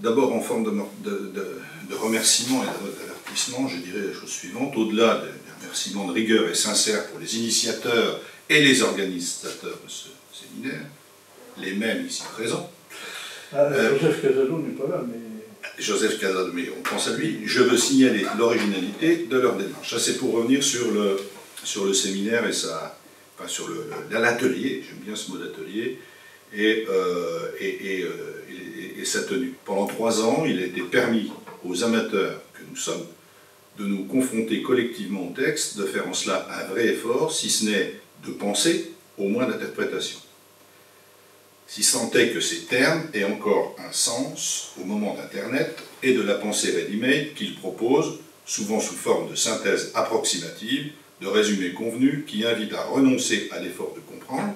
D'abord, en forme de, remerciement et d'avertissement, je dirais la chose suivante. Au-delà des remerciements de rigueur et sincères pour les initiateurs et les organisateurs de ce séminaire, les mêmes ici présents. Ah, euh, Joseph Casado n'est pas là, mais. Joseph Casado, mais on pense à lui. Je veux signaler l'originalité de leur démarche. Ça, c'est pour revenir sur le, sur le séminaire et sa, enfin, sur l'atelier, j'aime bien ce mot d'atelier, et, euh, et, euh, et, sa tenue. Pendant trois ans, il a été permis aux amateurs que nous sommes de nous confronter collectivement au texte, de faire en cela un vrai effort, si ce n'est de pensée, au moins d'interprétation. Si sentait que ces termes aient encore un sens au moment d'Internet et de la pensée ready-made qu'il propose, souvent sous forme de synthèse approximative, de résumés convenus qui invitent à renoncer à l'effort de comprendre.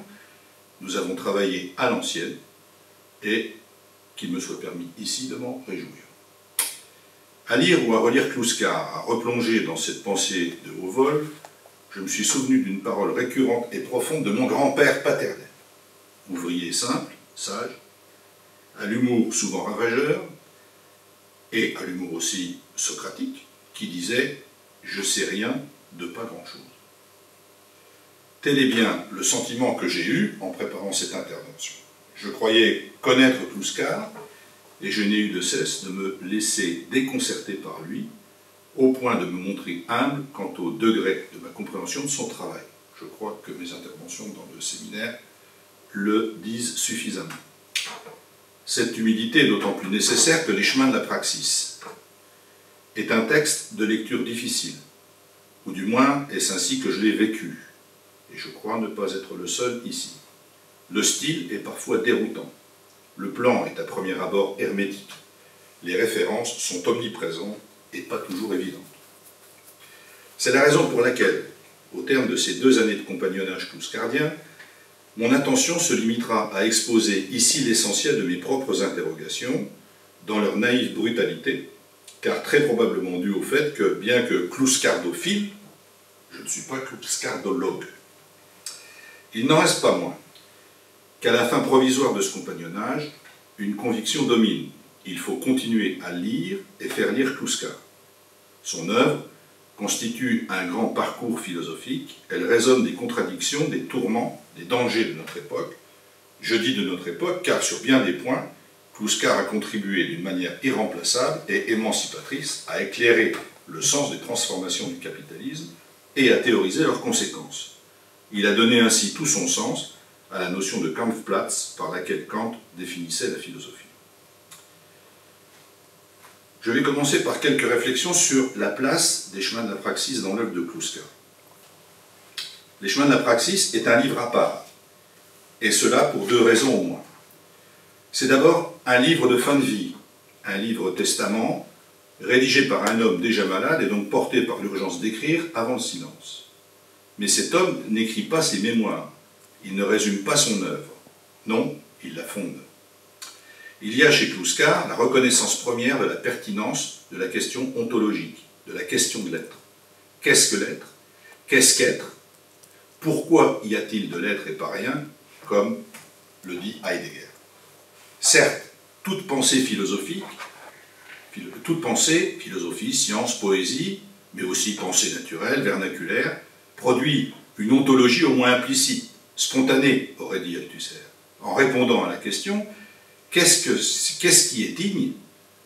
Nous avons travaillé à l'ancienne et qu'il me soit permis ici de m'en réjouir. À lire ou à relire Kluskar, à replonger dans cette pensée de haut vol, je me suis souvenu d'une parole récurrente et profonde de mon grand-père paternel. Ouvrier simple, sage, à l'humour souvent ravageur, et à l'humour aussi socratique, qui disait « je sais rien de pas grand-chose ». Tel est bien le sentiment que j'ai eu en préparant cette intervention. Je croyais connaître Kluskar, et je n'ai eu de cesse de me laisser déconcerter par lui, au point de me montrer humble quant au degré de ma compréhension de son travail. Je crois que mes interventions dans le séminaire le disent suffisamment. Cette humilité est d'autant plus nécessaire que les chemins de la praxis est un texte de lecture difficile, ou du moins est-ce ainsi que je l'ai vécu, et je crois ne pas être le seul ici. Le style est parfois déroutant. Le plan est à premier abord hermétique. Les références sont omniprésentes et pas toujours évidentes. C'est la raison pour laquelle, au terme de ces deux années de compagnonnage clouscardien, mon attention se limitera à exposer ici l'essentiel de mes propres interrogations, dans leur naïve brutalité, car très probablement dû au fait que, bien que clouscardophile, je ne suis pas clouscardologue. Il n'en reste pas moins qu'à la fin provisoire de ce compagnonnage, une conviction domine. Il faut continuer à lire et faire lire Kluskar. Son œuvre constitue un grand parcours philosophique, elle résonne des contradictions, des tourments, des dangers de notre époque. Je dis de notre époque car sur bien des points, Kluskar a contribué d'une manière irremplaçable et émancipatrice à éclairer le sens des transformations du capitalisme et à théoriser leurs conséquences. Il a donné ainsi tout son sens à la notion de Kampfplatz par laquelle Kant définissait la philosophie. Je vais commencer par quelques réflexions sur la place des chemins de la praxis dans l'œuvre de Klusker. Les chemins de la praxis est un livre à part, et cela pour deux raisons au moins. C'est d'abord un livre de fin de vie, un livre testament, rédigé par un homme déjà malade et donc porté par l'urgence d'écrire avant le silence. Mais cet homme n'écrit pas ses mémoires, il ne résume pas son œuvre. Non, il la fonde. Il y a chez Kluskar la reconnaissance première de la pertinence de la question ontologique, de la question de l'être. Qu'est-ce que l'être? Qu'est-ce qu'être? Pourquoi y a-t-il de l'être et pas rien Comme le dit Heidegger? Certes, toute pensée philosophique, toute pensée, philosophie, science, poésie, mais aussi pensée naturelle, vernaculaire, produit une ontologie au moins implicite, spontané, aurait dit Althusser, en répondant à la question qu'est-ce, qui est digne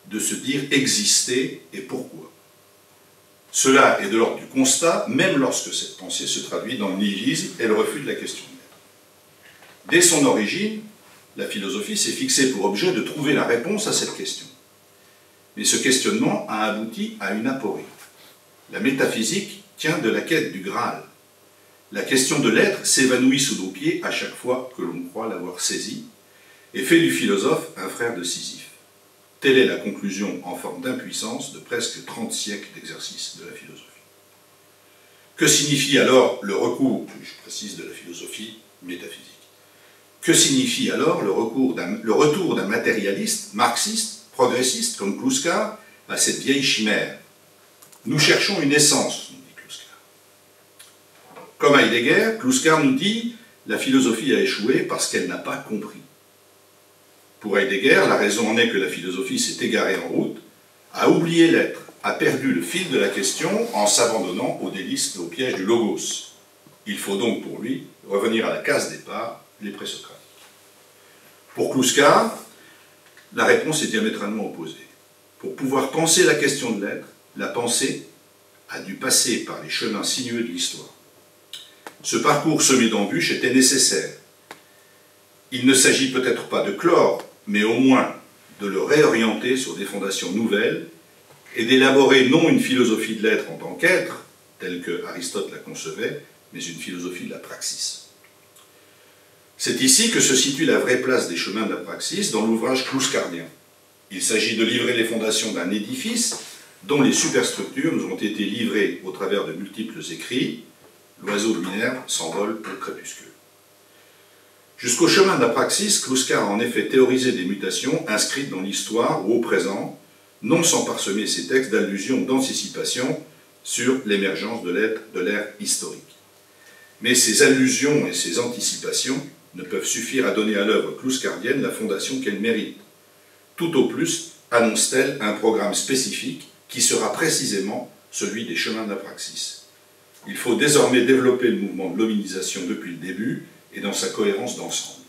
de se dire exister et pourquoi? Cela est de l'ordre du constat, même lorsque cette pensée se traduit dans le nihilisme et le refus de la question Dès son origine, la philosophie s'est fixée pour objet de trouver la réponse à cette question. Mais ce questionnement a abouti à une aporie. La métaphysique tient de la quête du Graal, la question de l'être s'évanouit sous nos pieds à chaque fois que l'on croit l'avoir saisi et fait du philosophe un frère de Sisyphe. Telle est la conclusion en forme d'impuissance de presque 30 siècles d'exercice de la philosophie. Que signifie alors le recours, je précise de la philosophie métaphysique, que signifie alors le, le retour d'un matérialiste, marxiste, progressiste comme Kluskar à cette vieille chimère? Nous cherchons une essence, comme Heidegger, Kluskar nous dit la philosophie a échoué parce qu'elle n'a pas compris. Pour Heidegger, la raison en est que la philosophie s'est égarée en route, a oublié l'être, a perdu le fil de la question en s'abandonnant aux délices et au piège du logos. Il faut donc pour lui revenir à la case départ, les présocrates. Pour Kluskar, la réponse est diamétralement opposée. Pour pouvoir penser la question de l'être, la pensée a dû passer par les chemins sinueux de l'histoire. Ce parcours semé d'embûches était nécessaire. Il ne s'agit peut-être pas de clore, mais au moins de le réorienter sur des fondations nouvelles et d'élaborer non une philosophie de l'être en tant qu'être, telle que Aristote la concevait, mais une philosophie de la praxis. C'est ici que se situe la vraie place des chemins de la praxis dans l'ouvrage Clouscardien. Il s'agit de livrer les fondations d'un édifice dont les superstructures nous ont été livrées au travers de multiples écrits. L'oiseau Minerve s'envole au crépuscule. Jusqu'au chemin de la praxis, a en effet théorisé des mutations inscrites dans l'histoire ou au présent, non sans parsemer ses textes d'allusions d'anticipation sur l'émergence de l'ère historique. Mais ces allusions et ces anticipations ne peuvent suffire à donner à l'œuvre clouscardienne la fondation qu'elle mérite. Tout au plus annonce-t-elle un programme spécifique qui sera précisément celui des chemins de la praxis. Il faut désormais développer le mouvement de l'hominisation depuis le début et dans sa cohérence d'ensemble.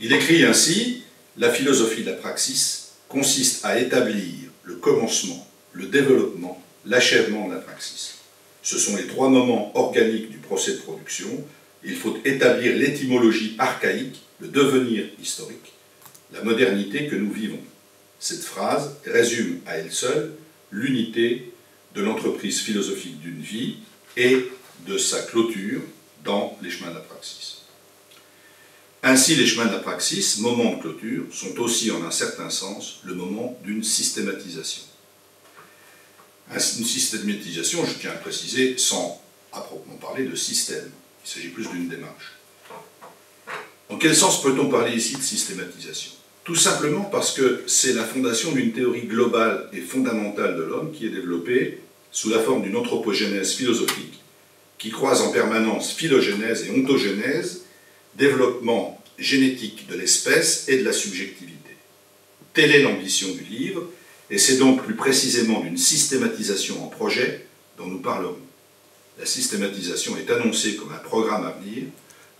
Il écrit ainsi La philosophie de la praxis consiste à établir le commencement, le développement, l'achèvement de la praxis. Ce sont les trois moments organiques du procès de production il faut établir l'étymologie archaïque, le devenir historique, la modernité que nous vivons. Cette phrase résume à elle seule l'unité de l'entreprise philosophique d'une vie et de sa clôture dans les chemins de la praxis. Ainsi, les chemins de la praxis, moment de clôture, sont aussi en un certain sens le moment d'une systématisation. Une systématisation, je tiens à préciser, sans à proprement parler de système. Il s'agit plus d'une démarche. En quel sens peut-on parler ici de systématisation? Tout simplement parce que c'est la fondation d'une théorie globale et fondamentale de l'homme qui est développée sous la forme d'une anthropogénèse philosophique qui croise en permanence phylogénèse et ontogénèse, développement génétique de l'espèce et de la subjectivité. Telle est l'ambition du livre, et c'est donc plus précisément d'une systématisation en projet dont nous parlerons la systématisation est annoncée comme un programme à venir,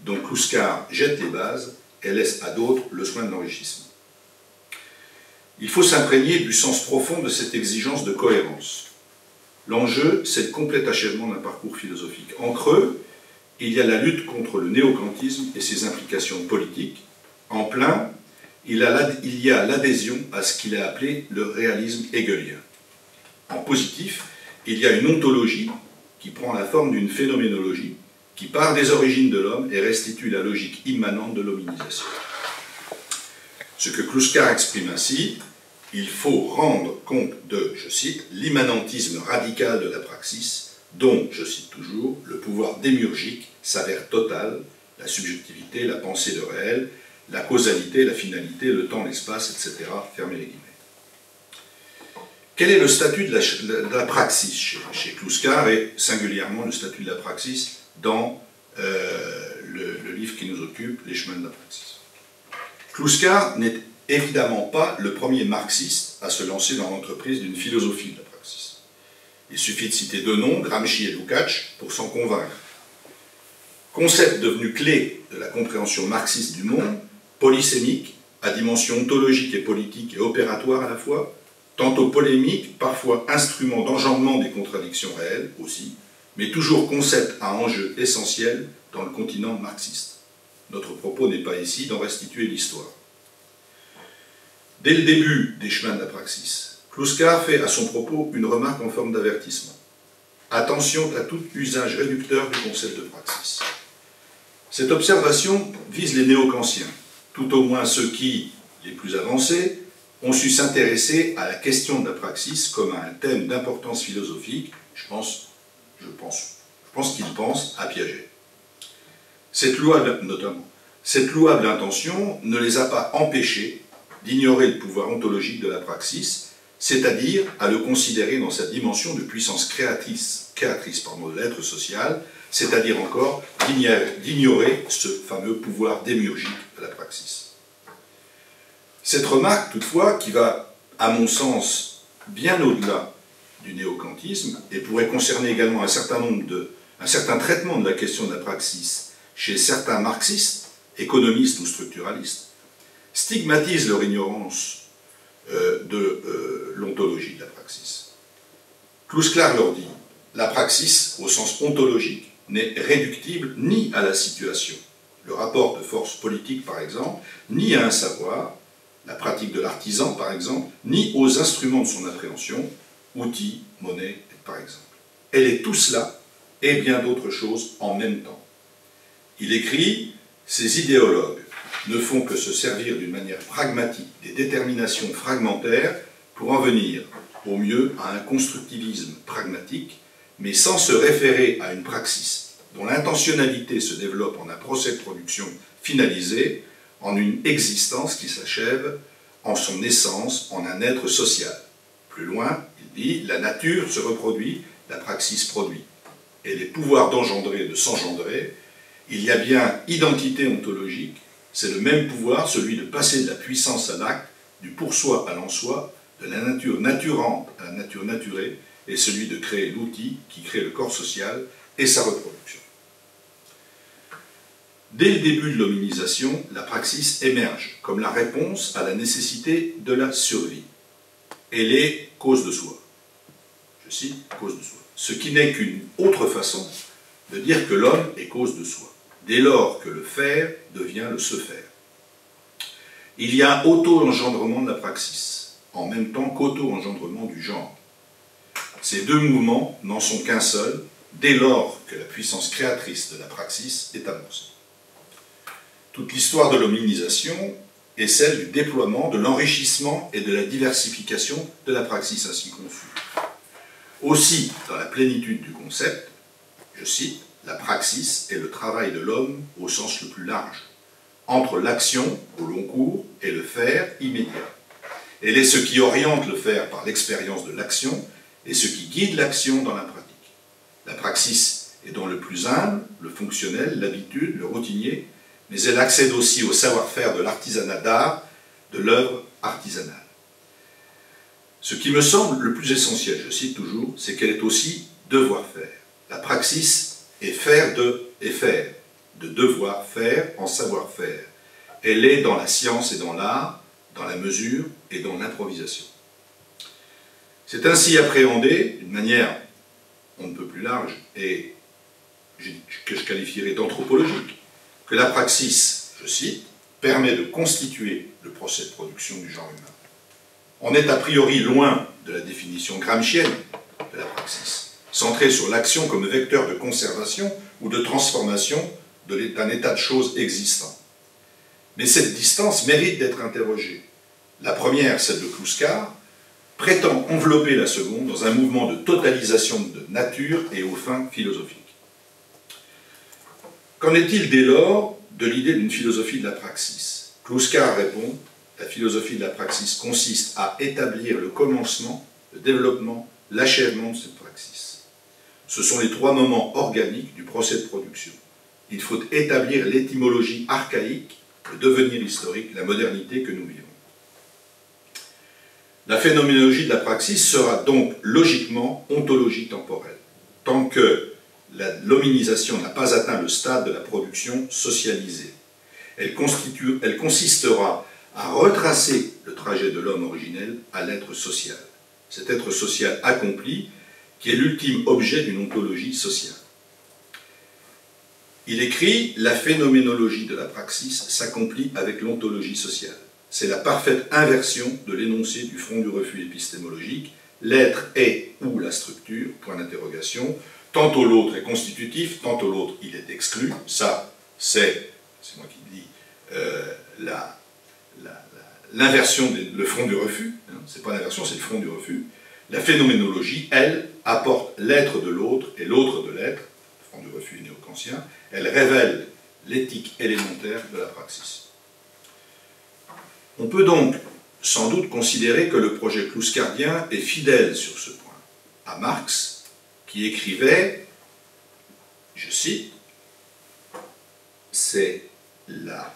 dont Kluskar jette les bases et laisse à d'autres le soin de l'enrichissement. Il faut s'imprégner du sens profond de cette exigence de cohérence. L'enjeu, c'est le complet achèvement d'un parcours philosophique. En creux, il y a la lutte contre le néocantisme et ses implications politiques. En plein, il y a l'adhésion à ce qu'il a appelé le réalisme hegelien. En positif, il y a une ontologie qui prend la forme d'une phénoménologie qui part des origines de l'homme et restitue la logique immanente de l'hominisation. Ce que Kluskar exprime ainsi, il faut rendre compte de, je cite, l'immanentisme radical de la praxis, dont, je cite toujours, le pouvoir démiurgique s'avère total, la subjectivité, la pensée de réel, la causalité, la finalité, le temps, l'espace, etc. Fermez les guillemets. Quel est le statut de la, praxis chez, chez, et singulièrement le statut de la praxis dans euh, le, livre qui nous occupe, Les chemins de la praxis? Kluskar n'est évidemment pas le premier marxiste à se lancer dans l'entreprise d'une philosophie de la praxis. Il suffit de citer deux noms, Gramsci et Lukács, pour s'en convaincre. Concept devenu clé de la compréhension marxiste du monde, polysémique, à dimension ontologique et politique et opératoire à la fois, tantôt polémique, parfois instrument d'enjambement des contradictions réelles aussi, mais toujours concept à enjeu essentiel dans le continent marxiste. Notre propos n'est pas ici d'en restituer l'histoire. Dès le début des chemins de la praxis, Kluskar fait à son propos une remarque en forme d'avertissement. Attention à tout usage réducteur du concept de praxis. Cette observation vise les néo-kantiens, tout au moins ceux qui, les plus avancés, ont su s'intéresser à la question de la praxis comme à un thème d'importance philosophique, je pense, je pense, je pense qu'ils pensent à Piaget. Cette louable, intention ne les a pas empêchés d'ignorer le pouvoir ontologique de la praxis, c'est-à-dire à le considérer dans sa dimension de puissance créatrice, créatrice de l'être social, c'est-à-dire encore d'ignorer ce fameux pouvoir démiurgique de la praxis. Cette remarque, toutefois, qui va, à mon sens, bien au-delà du néo-kantisme et pourrait concerner également un certain nombre de, un certain traitement de la question de la praxis chez certains marxistes, économistes ou structuralistes, stigmatise leur ignorance euh, de euh, l'ontologie de la praxis. Klusklar leur dit la praxis, au sens ontologique, n'est réductible ni à la situation, le rapport de force politique par exemple, ni à un savoir, la pratique de l'artisan par exemple, ni aux instruments de son appréhension, outils, monnaie par exemple. Elle est tout cela et bien d'autres choses en même temps. Il écrit Ces idéologues ne font que se servir d'une manière pragmatique des déterminations fragmentaires pour en venir, au mieux, à un constructivisme pragmatique, mais sans se référer à une praxis dont l'intentionnalité se développe en un procès de production finalisé, en une existence qui s'achève en son essence en un être social. Plus loin, il dit, la nature se reproduit, la praxis produit. Et les pouvoirs d'engendrer et de s'engendrer, il y a bien identité ontologique, c'est le même pouvoir, celui de passer de la puissance à l'acte, du pour soi à l'en-soi, de la nature naturante à la nature naturée, et celui de créer l'outil qui crée le corps social et sa reproduction. Dès le début de l'hominisation, la praxis émerge comme la réponse à la nécessité de la survie. Elle est cause de soi. Je cite, cause de soi. Ce qui n'est qu'une autre façon de dire que l'homme est cause de soi, dès lors que le faire devient le se faire. Il y a auto-engendrement de la praxis, en même temps qu'auto-engendrement du genre. Ces deux mouvements n'en sont qu'un seul, dès lors que la puissance créatrice de la praxis est amorcée. Toute l'histoire de l'hominisation est celle du déploiement, de l'enrichissement et de la diversification de la praxis ainsi conçue. Aussi, dans la plénitude du concept, je cite, la praxis est le travail de l'homme au sens le plus large, entre l'action au long cours et le faire immédiat. Elle est ce qui oriente le faire par l'expérience de l'action et ce qui guide l'action dans la pratique. La praxis est dans le plus humble, le fonctionnel, l'habitude, le routinier, mais elle accède aussi au savoir-faire de l'artisanat d'art, de l'œuvre artisanale. Ce qui me semble le plus essentiel, je cite toujours, c'est qu'elle est aussi devoir faire. La praxis est faire de et faire, de devoir faire en savoir-faire. Elle est dans la science et dans l'art, dans la mesure et dans l'improvisation. C'est ainsi appréhendé d'une manière on ne peut plus large et que je qualifierais d'anthropologique que la praxis, je cite, permet de constituer le procès de production du genre humain. On est a priori loin de la définition gramscienne de la praxis, centrée sur l'action comme vecteur de conservation ou de transformation d'un état de choses existant. Mais cette distance mérite d'être interrogée. La première, celle de Kluskar, prétend envelopper la seconde dans un mouvement de totalisation de nature et aux fins philosophiques. Qu'en est-il dès lors de l'idée d'une philosophie de la praxis? Kluskar répond la philosophie de la praxis consiste à établir le commencement, le développement, l'achèvement de cette praxis. Ce sont les trois moments organiques du procès de production. Il faut établir l'étymologie archaïque, le devenir historique, la modernité que nous vivons. La phénoménologie de la praxis sera donc logiquement ontologie temporelle, tant que l'hominisation n'a pas atteint le stade de la production socialisée. Elle, elle consistera à retracer le trajet de l'homme originel à l'être social. Cet être social accompli qui est l'ultime objet d'une ontologie sociale. Il écrit La phénoménologie de la praxis s'accomplit avec l'ontologie sociale. C'est la parfaite inversion de l'énoncé du front du refus épistémologique. L'être est ou la structure, point d'interrogation, Tantôt l'autre est constitutif, tantôt l'autre il est exclu. Ça, c'est, c'est moi qui dis, euh, l'inversion, le front du refus. Hein, c'est pas l'inversion, c'est le front du refus. La phénoménologie, elle, apporte l'être de l'autre et l'autre de l'être, front du refus néo-kantien. Elle révèle l'éthique élémentaire de la praxis. On peut donc sans doute considérer que le projet clouscardien est fidèle sur ce point. À Marx, qui écrivait, je cite, c'est la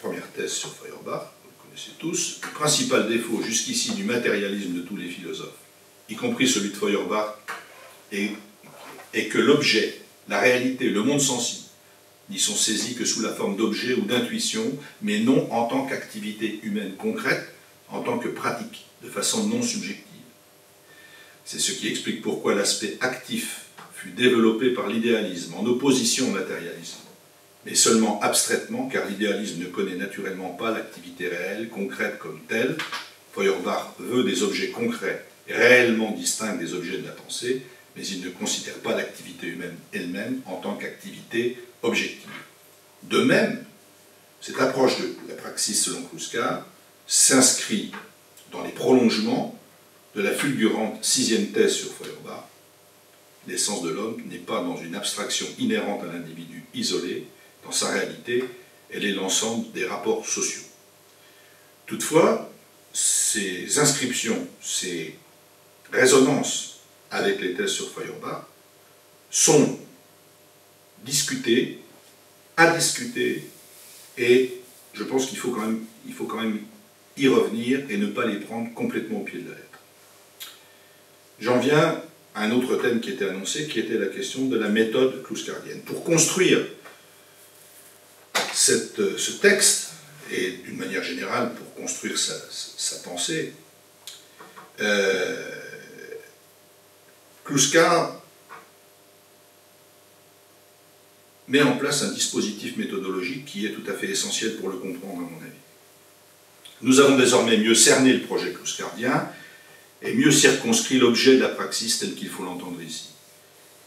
première thèse sur Feuerbach, connaissez tous, principal défaut jusqu'ici du matérialisme de tous les philosophes, y compris celui de Feuerbach, est, est que l'objet, la réalité, le monde sensible, n'y sont saisis que sous la forme d'objets ou d'intuitions, mais non en tant qu'activité humaine concrète, en tant que pratique, de façon non subjective. C'est ce qui explique pourquoi l'aspect actif fut développé par l'idéalisme en opposition au matérialisme, mais seulement abstraitement, car l'idéalisme ne connaît naturellement pas l'activité réelle, concrète comme telle. Feuerbach veut des objets concrets et réellement distincts des objets de la pensée, mais il ne considère pas l'activité humaine elle-même en tant qu'activité objective. De même, cette approche de la praxis selon Kluska s'inscrit dans les prolongements de la fulgurante sixième thèse sur Feuerbach. L'essence de l'homme n'est pas dans une abstraction inhérente à l'individu isolé, dans sa réalité, elle est l'ensemble des rapports sociaux. Toutefois, ces inscriptions, ces résonances avec les thèses sur Feuerbach sont discutées, à discuter, et je pense qu'il faut, quand même, faut quand même y revenir et ne pas les prendre complètement au pied de la lettre. J'en viens à un autre thème qui était annoncé, qui était la question de la méthode clouscardienne. Pour construire cette, ce texte, et d'une manière générale pour construire sa, pensée, euh, met en place un dispositif méthodologique qui est tout à fait essentiel pour le comprendre, à mon avis. Nous avons désormais mieux cerné le projet clouscardien et mieux circonscrit l'objet de la praxis tel qu'il faut l'entendre ici.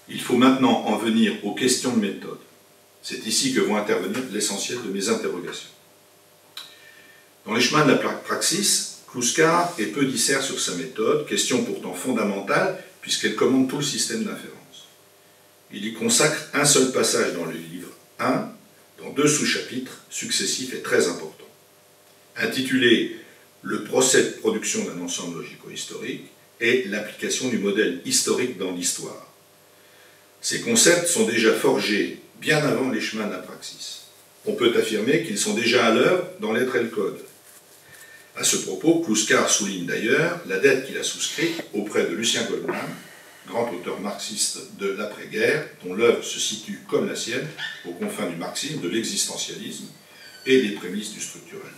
Il faut maintenant en venir aux questions de méthode. C'est ici que vont intervenir l'essentiel de mes interrogations. Dans les chemins de la praxis, Kluskar est peu dissert sur sa méthode, question pourtant fondamentale puisqu'elle commande tout le système d'inférence. Il y consacre un seul passage dans le livre 1, dans deux sous-chapitres successifs et très importants. Intitulé Le procès de production d'un ensemble logico-historique et l'application du modèle historique dans l'histoire. Ces concepts sont déjà forgés bien avant les chemins de la praxis. On peut affirmer qu'ils sont déjà à l'œuvre dans l'être et le code. À ce propos, Kluskar souligne d'ailleurs la dette qu'il a souscrite auprès de Lucien Goldman, grand auteur marxiste de l'après-guerre, dont l'œuvre se situe comme la sienne aux confins du marxisme, de l'existentialisme et des prémices du structuralisme.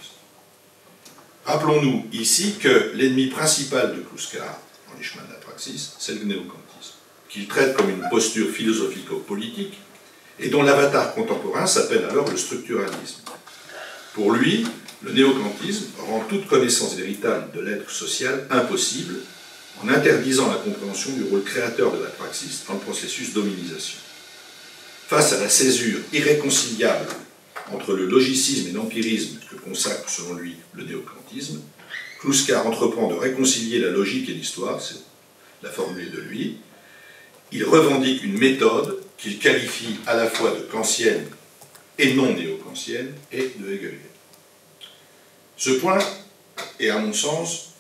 Rappelons-nous ici que l'ennemi principal de Kluskar, dans les chemins de la praxis, c'est le néocantisme, qu'il traite comme une posture philosophico-politique et dont l'avatar contemporain s'appelle alors le structuralisme. Pour lui, le néocantisme rend toute connaissance véritable de l'être social impossible en interdisant la compréhension du rôle créateur de la praxis dans le processus d'hominisation. Face à la césure irréconciliable entre le logicisme et l'empirisme que consacre selon lui le néocantisme, Kluskar entreprend de réconcilier la logique et l'histoire, c'est la formule de lui. Il revendique une méthode qu'il qualifie à la fois de kantienne et non néo-kantienne et de hegelienne. Ce point est, à mon sens,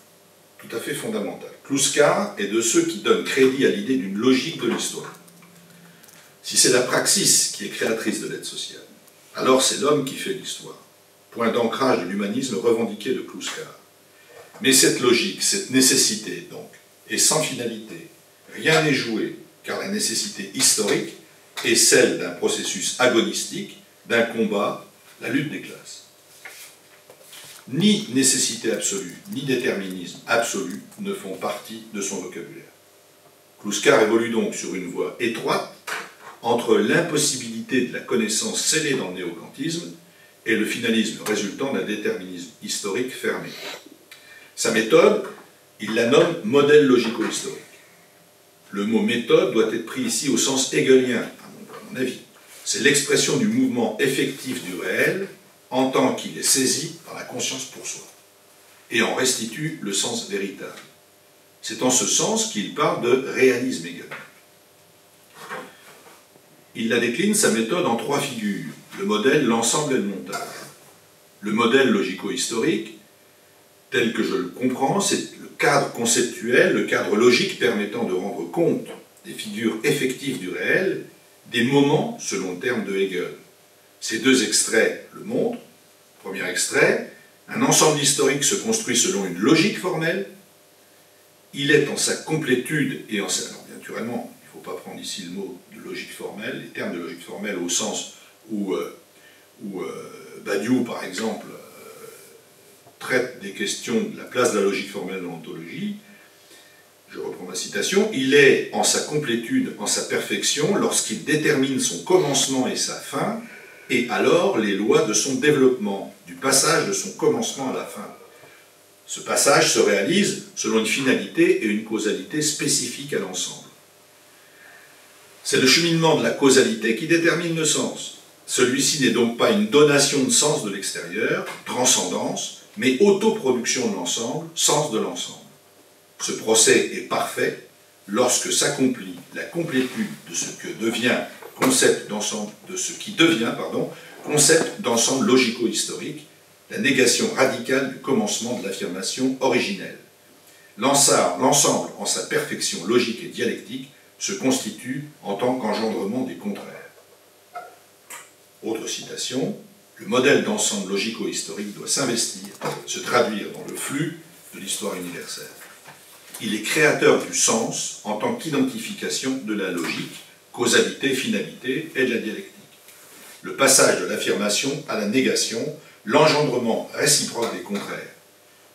tout à fait fondamental. Kluskar est de ceux qui donnent crédit à l'idée d'une logique de l'histoire. Si c'est la praxis qui est créatrice de l'aide sociale, alors c'est l'homme qui fait l'histoire. Point d'ancrage de l'humanisme revendiqué de Kluskar. Mais cette logique, cette nécessité, donc, est sans finalité. Rien n'est joué, car la nécessité historique est celle d'un processus agonistique, d'un combat, la lutte des classes. Ni nécessité absolue, ni déterminisme absolu ne font partie de son vocabulaire. Kluskar évolue donc sur une voie étroite entre l'impossibilité de la connaissance scellée dans le néocantisme et le finalisme résultant d'un déterminisme historique fermé. Sa méthode, il la nomme modèle logico-historique. Le mot méthode doit être pris ici au sens hegelien, C'est l'expression du mouvement effectif du réel en tant qu'il est saisi par la conscience pour soi et en restitue le sens véritable. C'est en ce sens qu'il parle de réalisme également. Il la décline, sa méthode, en trois figures. Le modèle, l'ensemble et le montage. Le modèle logico-historique, tel que je le comprends, c'est le cadre conceptuel, le cadre logique permettant de rendre compte des figures effectives du réel, des moments, selon le terme de Hegel. Ces deux extraits le montrent. Premier extrait, Un ensemble historique se construit selon une logique formelle. Il est en sa complétude et en sa... Alors, naturellement, il ne faut pas prendre ici le mot de logique formelle, les termes de logique formelle au sens où, euh, où euh, Badiou, par exemple, euh, traite des questions de la place de la logique formelle dans l'ontologie. Je reprends ma citation. Il est en sa complétude, en sa perfection, lorsqu'il détermine son commencement et sa fin, et alors les lois de son développement, du passage de son commencement à la fin. Ce passage se réalise selon une finalité et une causalité spécifiques à l'ensemble. C'est le cheminement de la causalité qui détermine le sens. Celui-ci n'est donc pas une donation de sens de l'extérieur, transcendance, mais autoproduction de l'ensemble, sens de l'ensemble. Ce procès est parfait lorsque s'accomplit la complétude de ce que devient concept d'ensemble, de ce qui devient, pardon, concept d'ensemble logico-historique, la négation radicale du commencement de l'affirmation originelle. L'ensemble, en sa perfection logique et dialectique, se constitue en tant qu'engendrement des contraires. Autre citation, le modèle d'ensemble logico-historique doit s'investir, se traduire dans le flux de l'histoire universelle. Il est créateur du sens en tant qu'identification de la logique, causalité, finalité et de la dialectique. Le passage de l'affirmation à la négation, l'engendrement réciproque des contraires.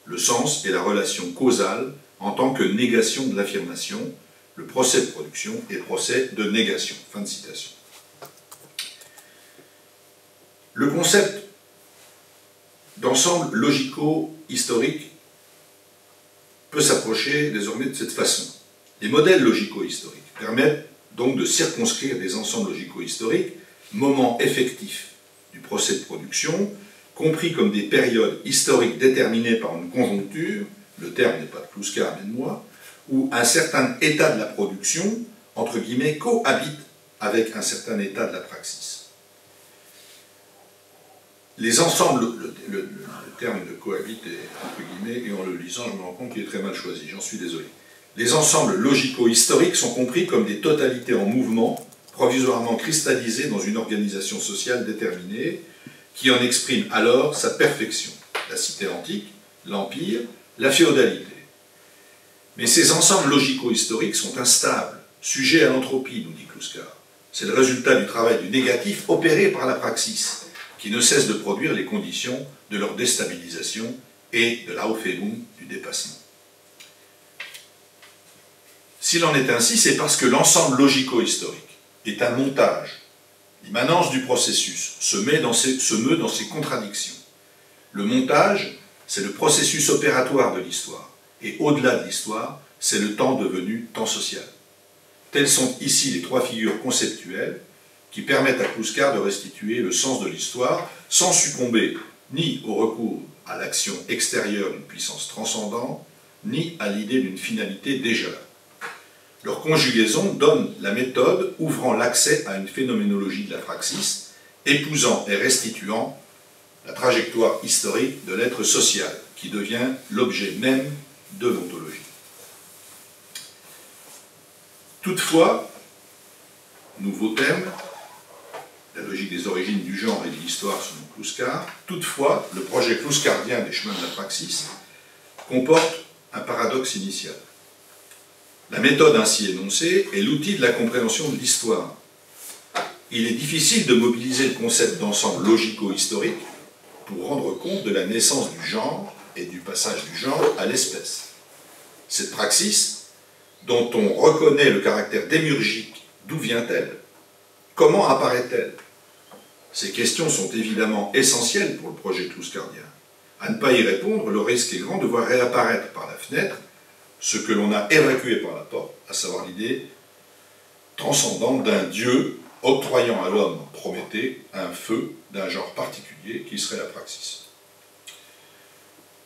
Le sens est la relation causale en tant que négation de l'affirmation, le procès de production et procès de négation. Fin de citation. Le concept d'ensemble logico-historique peut s'approcher désormais de cette façon. Les modèles logico-historiques permettent donc de circonscrire des ensembles logico-historiques, moments effectifs du procès de production, compris comme des périodes historiques déterminées par une conjoncture, le terme n'est pas de Kluska mais de moi, où un certain état de la production, entre guillemets, cohabite avec un certain état de la praxis. Les ensembles, le, terme de cohabite entre guillemets, et en le lisant, je me rends compte qu'il est très mal choisi, j'en suis désolé. Les ensembles logico-historiques sont compris comme des totalités en mouvement, provisoirement cristallisées dans une organisation sociale déterminée, qui en exprime alors sa perfection. La cité antique, l'empire, la féodalité. Mais ces ensembles logico-historiques sont instables, sujets à l'entropie, nous dit Kluskar. C'est le résultat du travail du négatif opéré par la praxis, qui ne cesse de produire les conditions de leur déstabilisation et de l'aufébung du dépassement. S'il en est ainsi, c'est parce que l'ensemble logico-historique est un montage. L'immanence du processus se, met dans se meut dans ses contradictions. Le montage, c'est le processus opératoire de l'histoire. Et au-delà de l'histoire, c'est le temps devenu temps social. Telles sont ici les trois figures conceptuelles qui permettent à Kluskar de restituer le sens de l'histoire sans succomber ni au recours à l'action extérieure d'une puissance transcendante, ni à l'idée d'une finalité déjà Leur conjugaison donne la méthode ouvrant l'accès à une phénoménologie de la praxis, épousant et restituant la trajectoire historique de l'être social, qui devient l'objet même de l'ontologie. Toutefois, nouveau terme, la logique des origines du genre et de l'histoire selon Kluskar, toutefois, le projet Kluskarien des chemins de la praxis comporte un paradoxe initial. La méthode ainsi énoncée est l'outil de la compréhension de l'histoire. Il est difficile de mobiliser le concept d'ensemble logico-historique pour rendre compte de la naissance du genre et du passage du genre à l'espèce. Cette praxis, dont on reconnaît le caractère démurgique, d'où vient-elle? Comment apparaît-elle? Ces questions sont évidemment essentielles pour le projet Clouscardien. À ne pas y répondre, le risque est grand de voir réapparaître par la fenêtre ce que l'on a évacué par la porte, à savoir l'idée transcendante d'un Dieu octroyant à l'homme Prométhée un feu d'un genre particulier qui serait la praxis.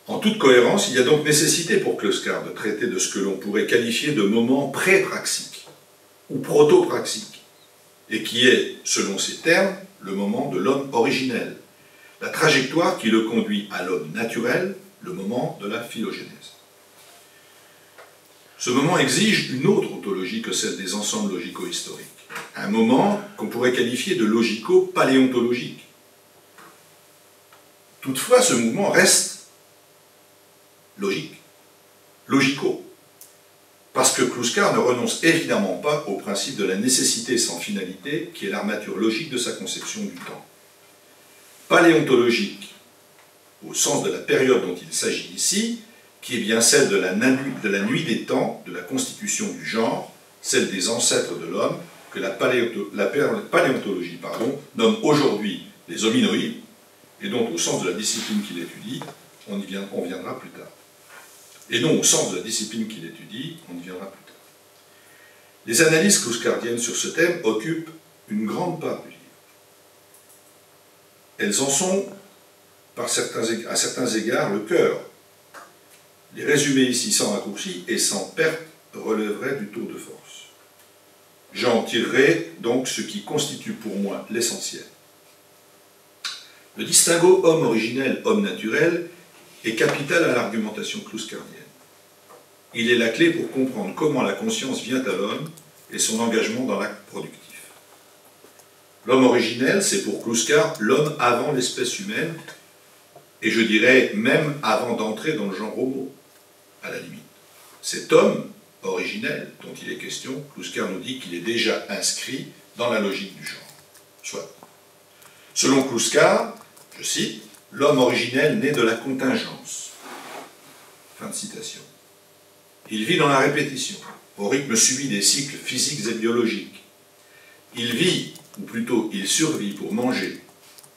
En toute cohérence, il y a donc nécessité pour Kloskar de traiter de ce que l'on pourrait qualifier de moment pré-praxique ou proto-praxique, et qui est, selon ces termes, le moment de l'homme originel, la trajectoire qui le conduit à l'homme naturel, le moment de la phylogénèse. Ce moment exige une autre ontologie que celle des ensembles logico-historiques, un moment qu'on pourrait qualifier de logico-paléontologique, Toutefois, ce mouvement reste logique, logico, parce que Kluskar ne renonce évidemment pas au principe de la nécessité sans finalité, qui est l'armature logique de sa conception du temps. Paléontologique, au sens de la période dont il s'agit ici, qui est bien celle de la, nuit des temps, de la constitution du genre, celle des ancêtres de l'homme, que la, paléontologie pardon, nomme aujourd'hui les hominoïdes, et dont, au sens de la discipline qu'il étudie, on, y viendra plus tard. Et non au sens de la discipline qu'il étudie, on y viendra plus tard. Les analyses clouscardiennes sur ce thème occupent une grande part du livre. Elles en sont, à certains égards, le cœur. Les résumés ici sans raccourci et sans perte relèveraient du tour de force. J'en tirerai donc ce qui constitue pour moi l'essentiel. Le distinguo homme originel, homme naturel est capital à l'argumentation clouscardienne. Il est la clé pour comprendre comment la conscience vient à l'homme et son engagement dans l'acte productif. L'homme originel, c'est pour Kluskar l'homme avant l'espèce humaine, et je dirais même avant d'entrer dans le genre homo, à la limite. Cet homme originel dont il est question, Kluskar nous dit qu'il est déjà inscrit dans la logique du genre. Soit. Selon Kluskar, je cite, l'homme originel naît de la contingence. Fin de citation. Il vit dans la répétition, au rythme suivi des cycles physiques et biologiques. Il vit, ou plutôt il survit pour manger.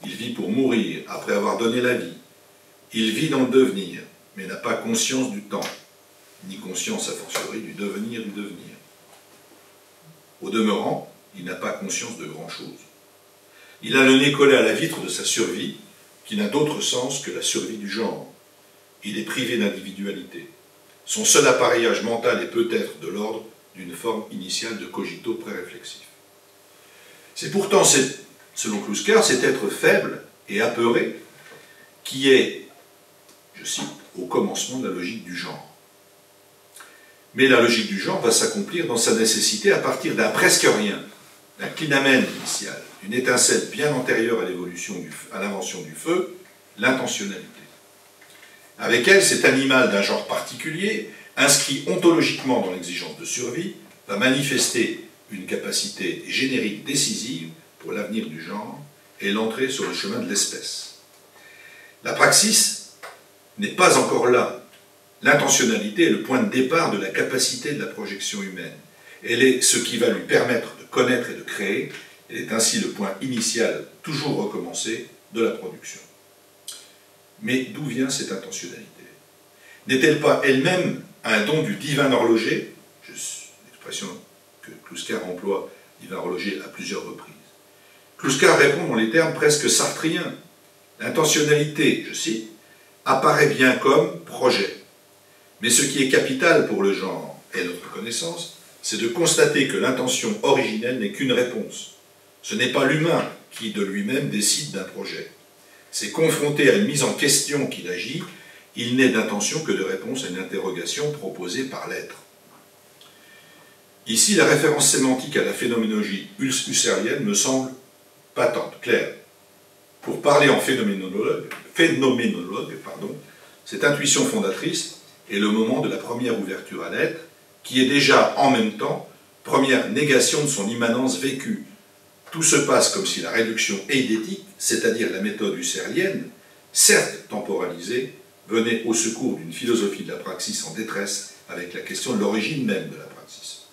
Il vit pour mourir après avoir donné la vie. Il vit dans le devenir, mais n'a pas conscience du temps ni conscience a fortiori du devenir du devenir. Au demeurant, il n'a pas conscience de grand-chose. Il a le nez collé à la vitre de sa survie, qui n'a d'autre sens que la survie du genre. Il est privé d'individualité. Son seul appareillage mental est peut-être de l'ordre d'une forme initiale de cogito pré-réflexif. C'est pourtant, selon Kluskar, cet être faible et apeuré qui est, je cite, au commencement de la logique du genre. Mais la logique du genre va s'accomplir dans sa nécessité à partir d'un presque rien, d'un clinamène initial, d'une étincelle bien antérieure à l'évolution, à l'invention du feu, l'intentionnalité. Avec elle, cet animal d'un genre particulier, inscrit ontologiquement dans l'exigence de survie, va manifester une capacité générique décisive pour l'avenir du genre et l'entrée sur le chemin de l'espèce. La praxis n'est pas encore là L'intentionnalité est le point de départ de la capacité de la projection humaine. Elle est ce qui va lui permettre de connaître et de créer. Elle est ainsi le point initial, toujours recommencé, de la production. Mais d'où vient cette intentionnalité? N'est-elle pas elle-même un don du divin horloger? L'expression que Kluskar emploie, divin horloger, à plusieurs reprises. Kluskar répond dans les termes presque sartriens. L'intentionnalité, je cite, apparaît bien comme projet mais ce qui est capital pour le genre et notre connaissance, c'est de constater que l'intention originelle n'est qu'une réponse. Ce n'est pas l'humain qui de lui-même décide d'un projet. C'est confronté à une mise en question qu'il agit, il n'est d'intention que de réponse à une interrogation proposée par l'être. Ici, la référence sémantique à la phénoménologie husserlienne me semble patente, claire. Pour parler en phénoménologue, phénoménologue pardon, cette intuition fondatrice est le moment de la première ouverture à l'être, qui est déjà en même temps première négation de son immanence vécue. Tout se passe comme si la réduction eidétique, c'est-à-dire la méthode husserlienne, certes temporalisée, venait au secours d'une philosophie de la praxis en détresse avec la question de l'origine même de la praxis.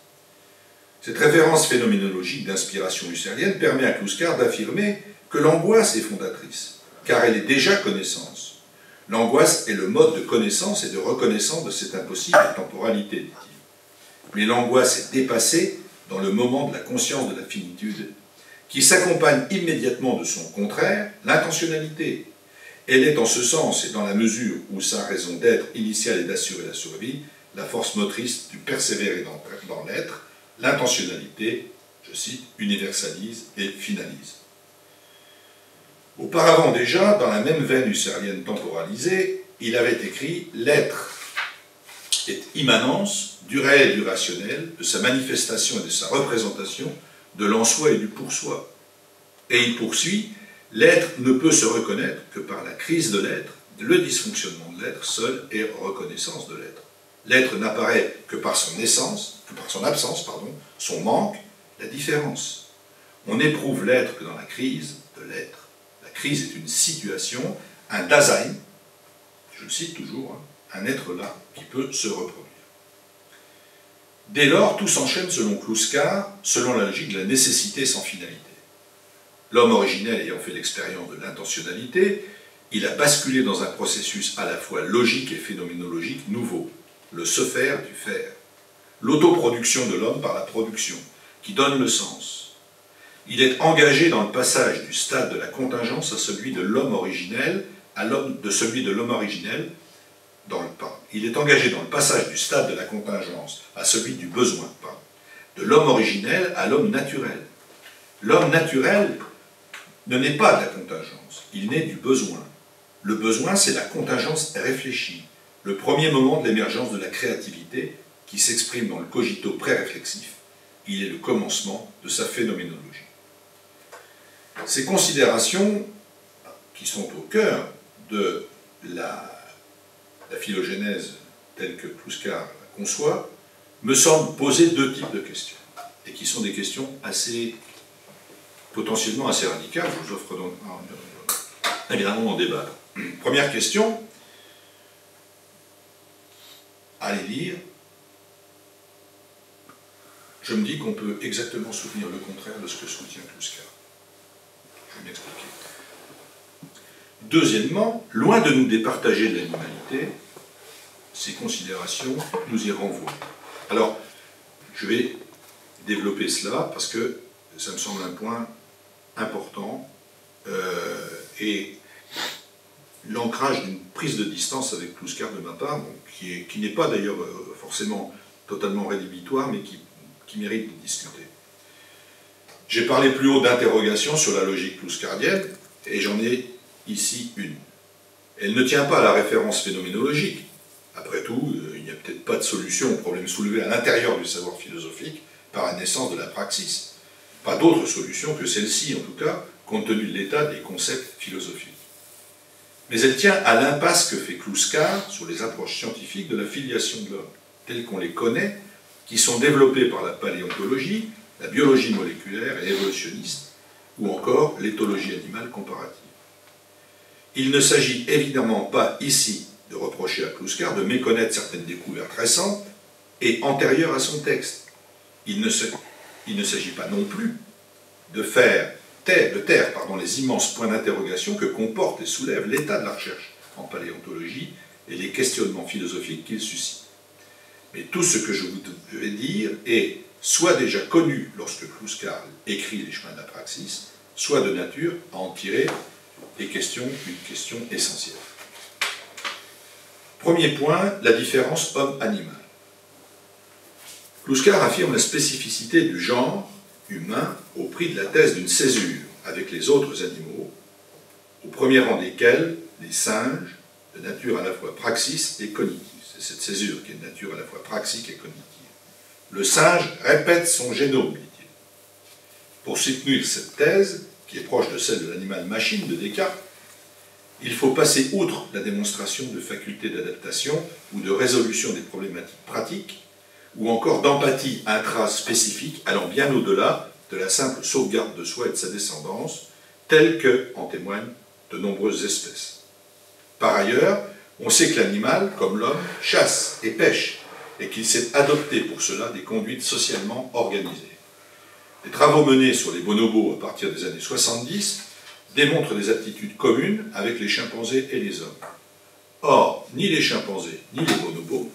Cette référence phénoménologique d'inspiration husserlienne permet à Kluskar d'affirmer que l'angoisse est fondatrice, car elle est déjà connaissance L'angoisse est le mode de connaissance et de reconnaissance de cette impossible temporalité, dit-il. Mais l'angoisse est dépassée dans le moment de la conscience de la finitude, qui s'accompagne immédiatement de son contraire, l'intentionnalité. Elle est en ce sens, et dans la mesure où sa raison d'être initiale est d'assurer la survie, la force motrice du persévérer dans l'être, l'intentionnalité, je cite, universalise et finalise. Auparavant déjà, dans la même veine husserlienne temporalisée, il avait écrit L'être est immanence du réel et du rationnel, de sa manifestation et de sa représentation, de l'en-soi et du pour-soi. Et il poursuit L'être ne peut se reconnaître que par la crise de l'être, le dysfonctionnement de l'être seul est reconnaissance de l'être. L'être n'apparaît que par son essence, que par son absence, pardon, son manque, la différence. On éprouve l'être que dans la crise de l'être. La crise est une situation, un Dasein, je le cite toujours, hein, un être là qui peut se reproduire. Dès lors, tout s'enchaîne selon Kluskar, selon la logique de la nécessité sans finalité. L'homme originel ayant fait l'expérience de l'intentionnalité, il a basculé dans un processus à la fois logique et phénoménologique nouveau, le se faire du faire, l'autoproduction de l'homme par la production, qui donne le sens. Il est engagé dans le passage du stade de la contingence à celui de l'homme originel, à de celui de l'homme originel, dans le pas. Il est engagé dans le passage du stade de la contingence à celui du besoin, de l'homme originel à l'homme naturel. L'homme naturel ne naît pas de la contingence, il naît du besoin. Le besoin, c'est la contingence réfléchie, le premier moment de l'émergence de la créativité qui s'exprime dans le cogito pré-réflexif. Il est le commencement de sa phénoménologie. Ces considérations, qui sont au cœur de la, la phylogénèse telle que Pluskar la conçoit, me semblent poser deux types de questions, et qui sont des questions assez, potentiellement assez radicales. Je vous offre donc évidemment d'en débattre. Première question, allez lire. Je me dis qu'on peut exactement soutenir le contraire de ce que soutient Kluska. Je vais m'expliquer. Deuxièmement, loin de nous départager de l'animalité, ces considérations nous y renvoient. Alors, je vais développer cela parce que ça me semble un point important euh, et l'ancrage d'une prise de distance avec Plouskar de ma part, qui, n'est pas d'ailleurs euh, forcément totalement rédhibitoire, mais qui, mérite de discuter. J'ai parlé plus haut d'interrogation sur la logique plouscardienne, et j'en ai ici une. Elle ne tient pas à la référence phénoménologique. Après tout, euh, il n'y a peut-être pas de solution au problème soulevé à l'intérieur du savoir philosophique par la naissance de la praxis. Pas d'autre solution que celle-ci, en tout cas, compte tenu de l'état des concepts philosophiques mais elle tient à l'impasse que fait Kluskar sur les approches scientifiques de la filiation de l'homme, telles qu'on les connaît, qui sont développées par la paléontologie, la biologie moléculaire et évolutionniste, ou encore l'éthologie animale comparative. Il ne s'agit évidemment pas ici de reprocher à Kluskar de méconnaître certaines découvertes récentes et antérieures à son texte. Il ne s'agit pas non plus de faire taire les immenses points d'interrogation que comporte et soulève l'état de la recherche en paléontologie et les questionnements philosophiques qu'il suscite. Mais tout ce que je vous vais dire est soit déjà connu lorsque Kluskar écrit les chemins de soit de nature à en tirer questions, une question essentielle. Premier point, la différence homme-animal. Kluskar affirme la spécificité du genre humain au prix de la thèse d'une césure avec les autres animaux, au premier rang desquels les singes, de nature à la fois praxis et cognitive. C'est cette césure qui est de nature à la fois praxique et cognitive. Le singe répète son génome, dit-il. Pour soutenir cette thèse, qui est proche de celle de l'animal machine de Descartes, il faut passer outre la démonstration de facultés d'adaptation ou de résolution des problématiques pratiques ou encore d'empathie intra-spécifique allant bien au-delà de la simple sauvegarde de soi et de sa descendance, telle que en témoignent de nombreuses espèces. Par ailleurs, on sait que l'animal, comme l'homme, chasse et pêche, et qu'il s'est adopté pour cela des conduites socialement organisées. Les travaux menés sur les bonobos à partir des années 70 démontrent des aptitudes communes avec les chimpanzés et les hommes. Or, ni les chimpanzés ni les bonobos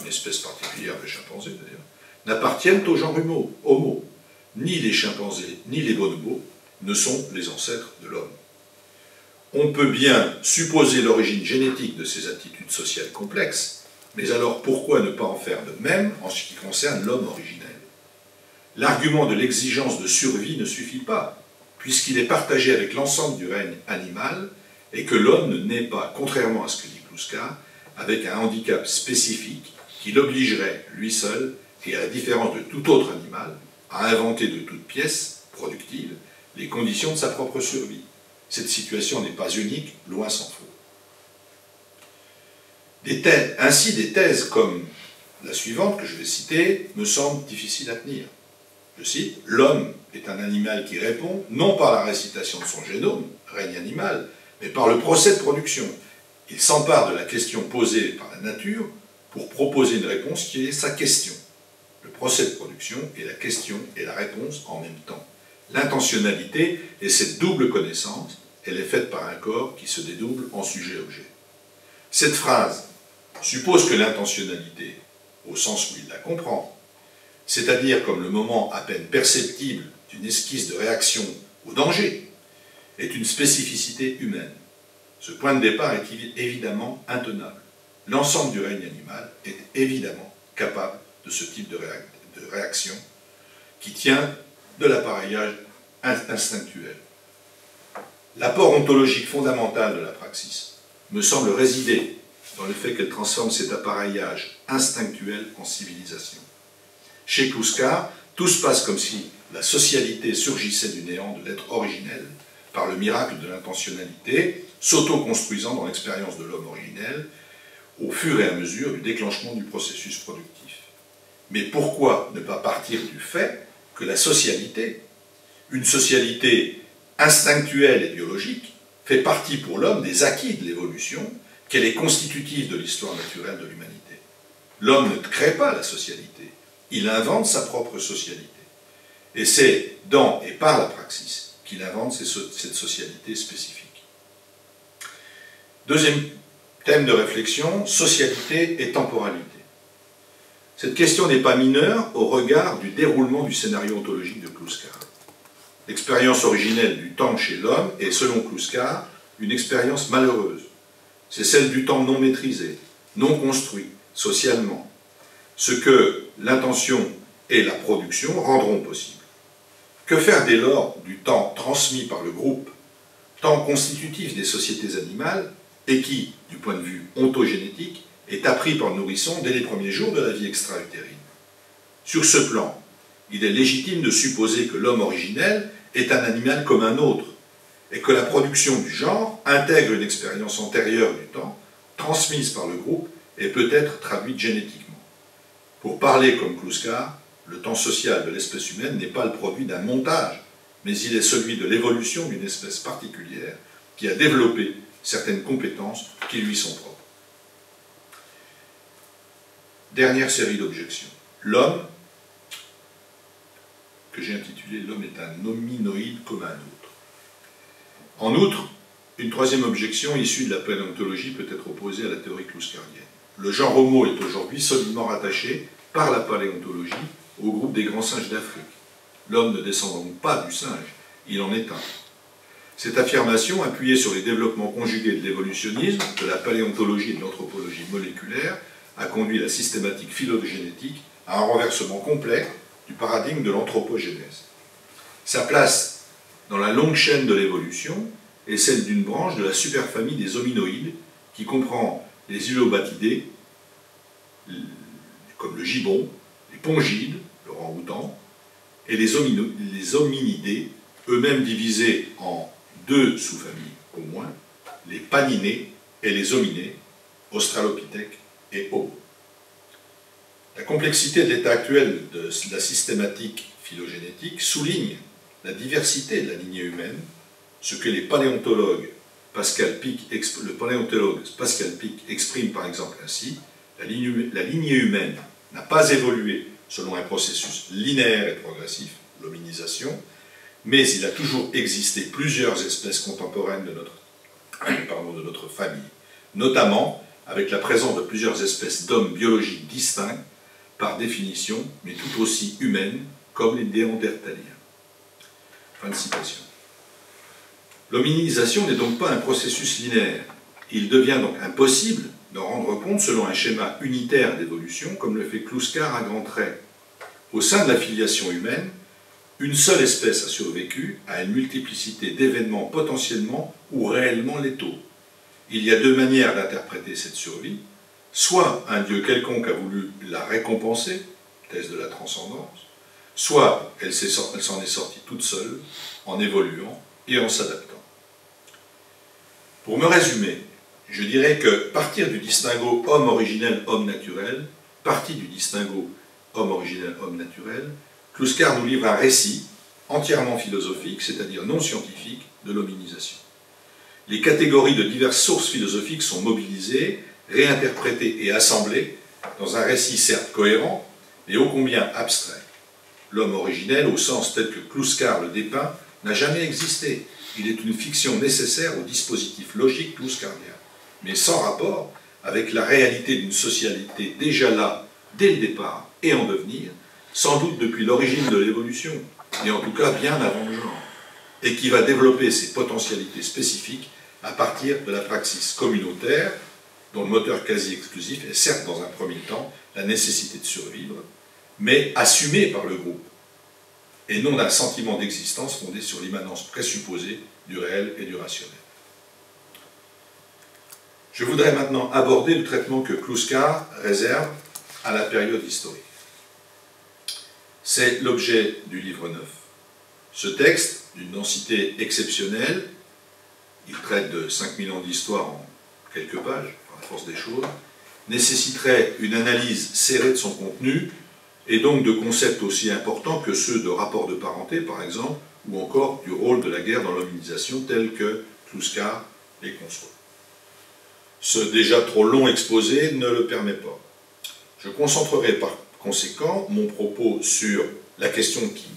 une espèce particulière de chimpanzés d'ailleurs, n'appartiennent au genre humo, homo. Ni les chimpanzés, ni les bonobos ne sont les ancêtres de l'homme. On peut bien supposer l'origine génétique de ces attitudes sociales complexes, mais alors pourquoi ne pas en faire de même en ce qui concerne l'homme originel? L'argument de l'exigence de survie ne suffit pas, puisqu'il est partagé avec l'ensemble du règne animal et que l'homme ne naît pas, contrairement à ce que dit Kluska, avec un handicap spécifique qui l'obligerait, lui seul, et à la différence de tout autre animal, à inventer de toutes pièces productives les conditions de sa propre survie. Cette situation n'est pas unique, loin s'en faut. ainsi, des thèses comme la suivante que je vais citer me semblent difficiles à tenir. Je cite, L'homme est un animal qui répond non par la récitation de son génome, règne animal, mais par le procès de production. Il s'empare de la question posée par la nature pour proposer une réponse qui est sa question. Le procès de production est la question et la réponse en même temps. L'intentionnalité est cette double connaissance, elle est faite par un corps qui se dédouble en sujet-objet. Cette phrase suppose que l'intentionnalité, au sens où il la comprend, c'est-à-dire comme le moment à peine perceptible d'une esquisse de réaction au danger, est une spécificité humaine. Ce point de départ est évidemment intenable. L'ensemble du règne animal est évidemment capable de ce type de, réaction qui tient de l'appareillage instinctuel. L'apport ontologique fondamental de la praxis me semble résider dans le fait qu'elle transforme cet appareillage instinctuel en civilisation. Chez Kluska, tout se passe comme si la socialité surgissait du néant de l'être originel par le miracle de l'intentionnalité, s'auto-construisant dans l'expérience de l'homme originel au fur et à mesure du déclenchement du processus productif. Mais pourquoi ne pas partir du fait que la socialité, une socialité instinctuelle et biologique, fait partie pour l'homme des acquis de l'évolution, qu'elle est constitutive de l'histoire naturelle de l'humanité? L'homme ne crée pas la socialité, il invente sa propre socialité. Et c'est dans et par la praxis qu'il invente cette socialité spécifique. Deuxième thème de réflexion, socialité et temporalité. Cette question n'est pas mineure au regard du déroulement du scénario ontologique de Kluskar. L'expérience originelle du temps chez l'homme est, selon Kluskar, une expérience malheureuse. C'est celle du temps non maîtrisé, non construit, socialement, ce que l'intention et la production rendront possible. Que faire dès lors du temps transmis par le groupe, temps constitutif des sociétés animales, et qui, du point de vue ontogénétique, est appris par le nourrisson dès les premiers jours de la vie extra-utérine? Sur ce plan, il est légitime de supposer que l'homme originel est un animal comme un autre, et que la production du genre intègre une expérience antérieure du temps, transmise par le groupe et peut être traduite génétiquement. Pour parler comme Kluskar, le temps social de l'espèce humaine n'est pas le produit d'un montage, mais il est celui de l'évolution d'une espèce particulière qui a développé certaines compétences qui lui sont propres. Dernière série d'objections. L'homme, que j'ai intitulé L'homme est un hominoïde comme un autre. En outre, une troisième objection issue de la paléontologie peut être opposée à la théorie clouskarienne. Le genre Homo est aujourd'hui solidement rattaché par la paléontologie au groupe des grands singes d'Afrique. L'homme ne descend donc pas du singe, il en est un. Cette affirmation, appuyée sur les développements conjugués de l'évolutionnisme, de la paléontologie et de l'anthropologie moléculaire, a conduit la systématique phylogénétique à un renversement complet du paradigme de l'anthropogénèse. Sa place dans la longue chaîne de l'évolution est celle d'une branche de la superfamille des hominoïdes qui comprend les ulobatidés, comme le gibbon, les pongides, le rang-outan, et les, les hominidés, eux-mêmes divisés en deux sous-familles au moins, les paninés et les hominés, australopithèques et homo. La complexité de l'état actuel de la systématique phylogénétique souligne la diversité de la lignée humaine, ce que les paléontologues Pascal Pic, le paléontologue Pascal Pic exprime par exemple ainsi la, lignée humaine n'a pas évolué selon un processus linéaire et progressif, l'hominisation, mais il a toujours existé plusieurs espèces contemporaines de notre, de notre famille, notamment avec la présence de plusieurs espèces d'hommes biologiques distincts, par définition, mais tout aussi humaines, comme les néandertaliens. Fin de citation. L'hominisation n'est donc pas un processus linéaire. Il devient donc impossible d'en rendre compte selon un schéma unitaire d'évolution, comme le fait Kluskar à grands traits. Au sein de la filiation humaine, une seule espèce a survécu à une multiplicité d'événements potentiellement ou réellement létaux. Il y a deux manières d'interpréter cette survie. Soit un dieu quelconque a voulu la récompenser, thèse de la transcendance, soit elle s'en est sortie toute seule en évoluant et en s'adaptant. Pour me résumer, je dirais que partir du distinguo homme originel, homme naturel, partie du distinguo homme originel, homme naturel, Kluskar nous livre un récit entièrement philosophique, c'est-à-dire non scientifique, de l'hominisation. Les catégories de diverses sources philosophiques sont mobilisées, réinterprétées et assemblées dans un récit certes cohérent, mais ô combien abstrait. L'homme originel, au sens tel que Kluskar le dépeint, n'a jamais existé. Il est une fiction nécessaire au dispositif logique klouskarien, mais sans rapport avec la réalité d'une socialité déjà là, dès le départ et en devenir, sans doute depuis l'origine de l'évolution, et en tout cas bien avant le genre, et qui va développer ses potentialités spécifiques à partir de la praxis communautaire, dont le moteur quasi exclusif est certes dans un premier temps la nécessité de survivre, mais assumée par le groupe, et non d'un sentiment d'existence fondé sur l'immanence présupposée du réel et du rationnel. Je voudrais maintenant aborder le traitement que Kluskar réserve à la période historique. C'est l'objet du livre 9. Ce texte, d'une densité exceptionnelle, il traite de 5000 ans d'histoire en quelques pages, par la force des choses, nécessiterait une analyse serrée de son contenu et donc de concepts aussi importants que ceux de rapports de parenté, par exemple, ou encore du rôle de la guerre dans l'hominisation tel que Kluskar les conçoit. Ce déjà trop long exposé ne le permet pas. Je concentrerai par conséquent mon propos sur la question qui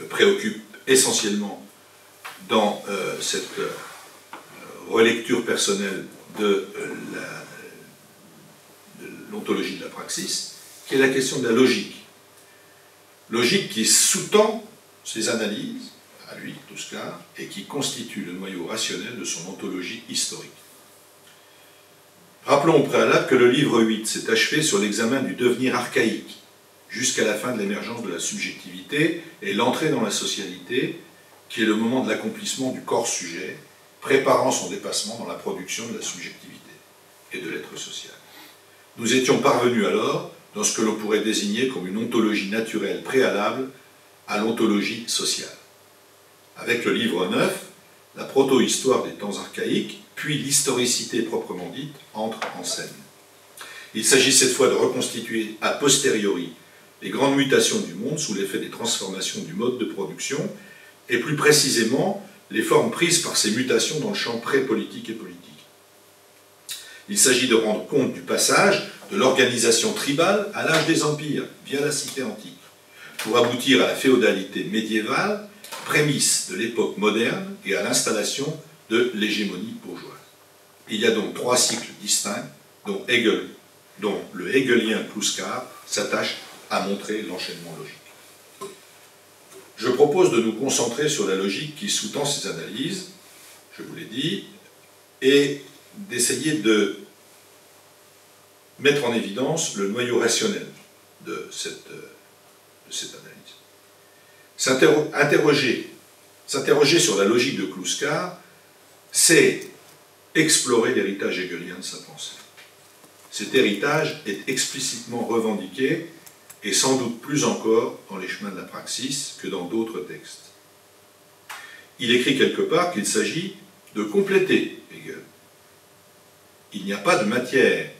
me préoccupe essentiellement dans euh, cette euh, relecture personnelle de euh, l'ontologie de, la praxis, qui est la question de la logique. Logique qui sous-tend ses analyses, à lui, Tosca, et qui constitue le noyau rationnel de son ontologie historique. Rappelons au préalable que le livre 8 s'est achevé sur l'examen du devenir archaïque, jusqu'à la fin de l'émergence de la subjectivité et l'entrée dans la socialité, qui est le moment de l'accomplissement du corps sujet, préparant son dépassement dans la production de la subjectivité et de l'être social. Nous étions parvenus alors dans ce que l'on pourrait désigner comme une ontologie naturelle préalable à l'ontologie sociale. Avec le livre 9, la proto-histoire des temps archaïques, puis l'historicité proprement dite, entrent en scène. Il s'agit cette fois de reconstituer a posteriori les grandes mutations du monde sous l'effet des transformations du mode de production, et plus précisément les formes prises par ces mutations dans le champ pré-politique et politique. Il s'agit de rendre compte du passage de l'organisation tribale à l'âge des empires, via la cité antique, pour aboutir à la féodalité médiévale, prémisse de l'époque moderne et à l'installation de l'hégémonie bourgeoise. Il y a donc trois cycles distincts dont, Hegel, dont le hegelien Kluskar s'attache à montrer l'enchaînement logique. Je propose de nous concentrer sur la logique qui sous-tend ces analyses, je vous l'ai dit, et d'essayer de mettre en évidence le noyau rationnel de cette, cette analyse. S'interroger, s'interroger sur la logique de Kluskar, c'est explorer l'héritage hegelien de sa pensée. Cet héritage est explicitement revendiqué et sans doute plus encore dans les chemins de la praxis que dans d'autres textes. Il écrit quelque part qu'il s'agit de compléter Hegel. Il n'y a pas de matière,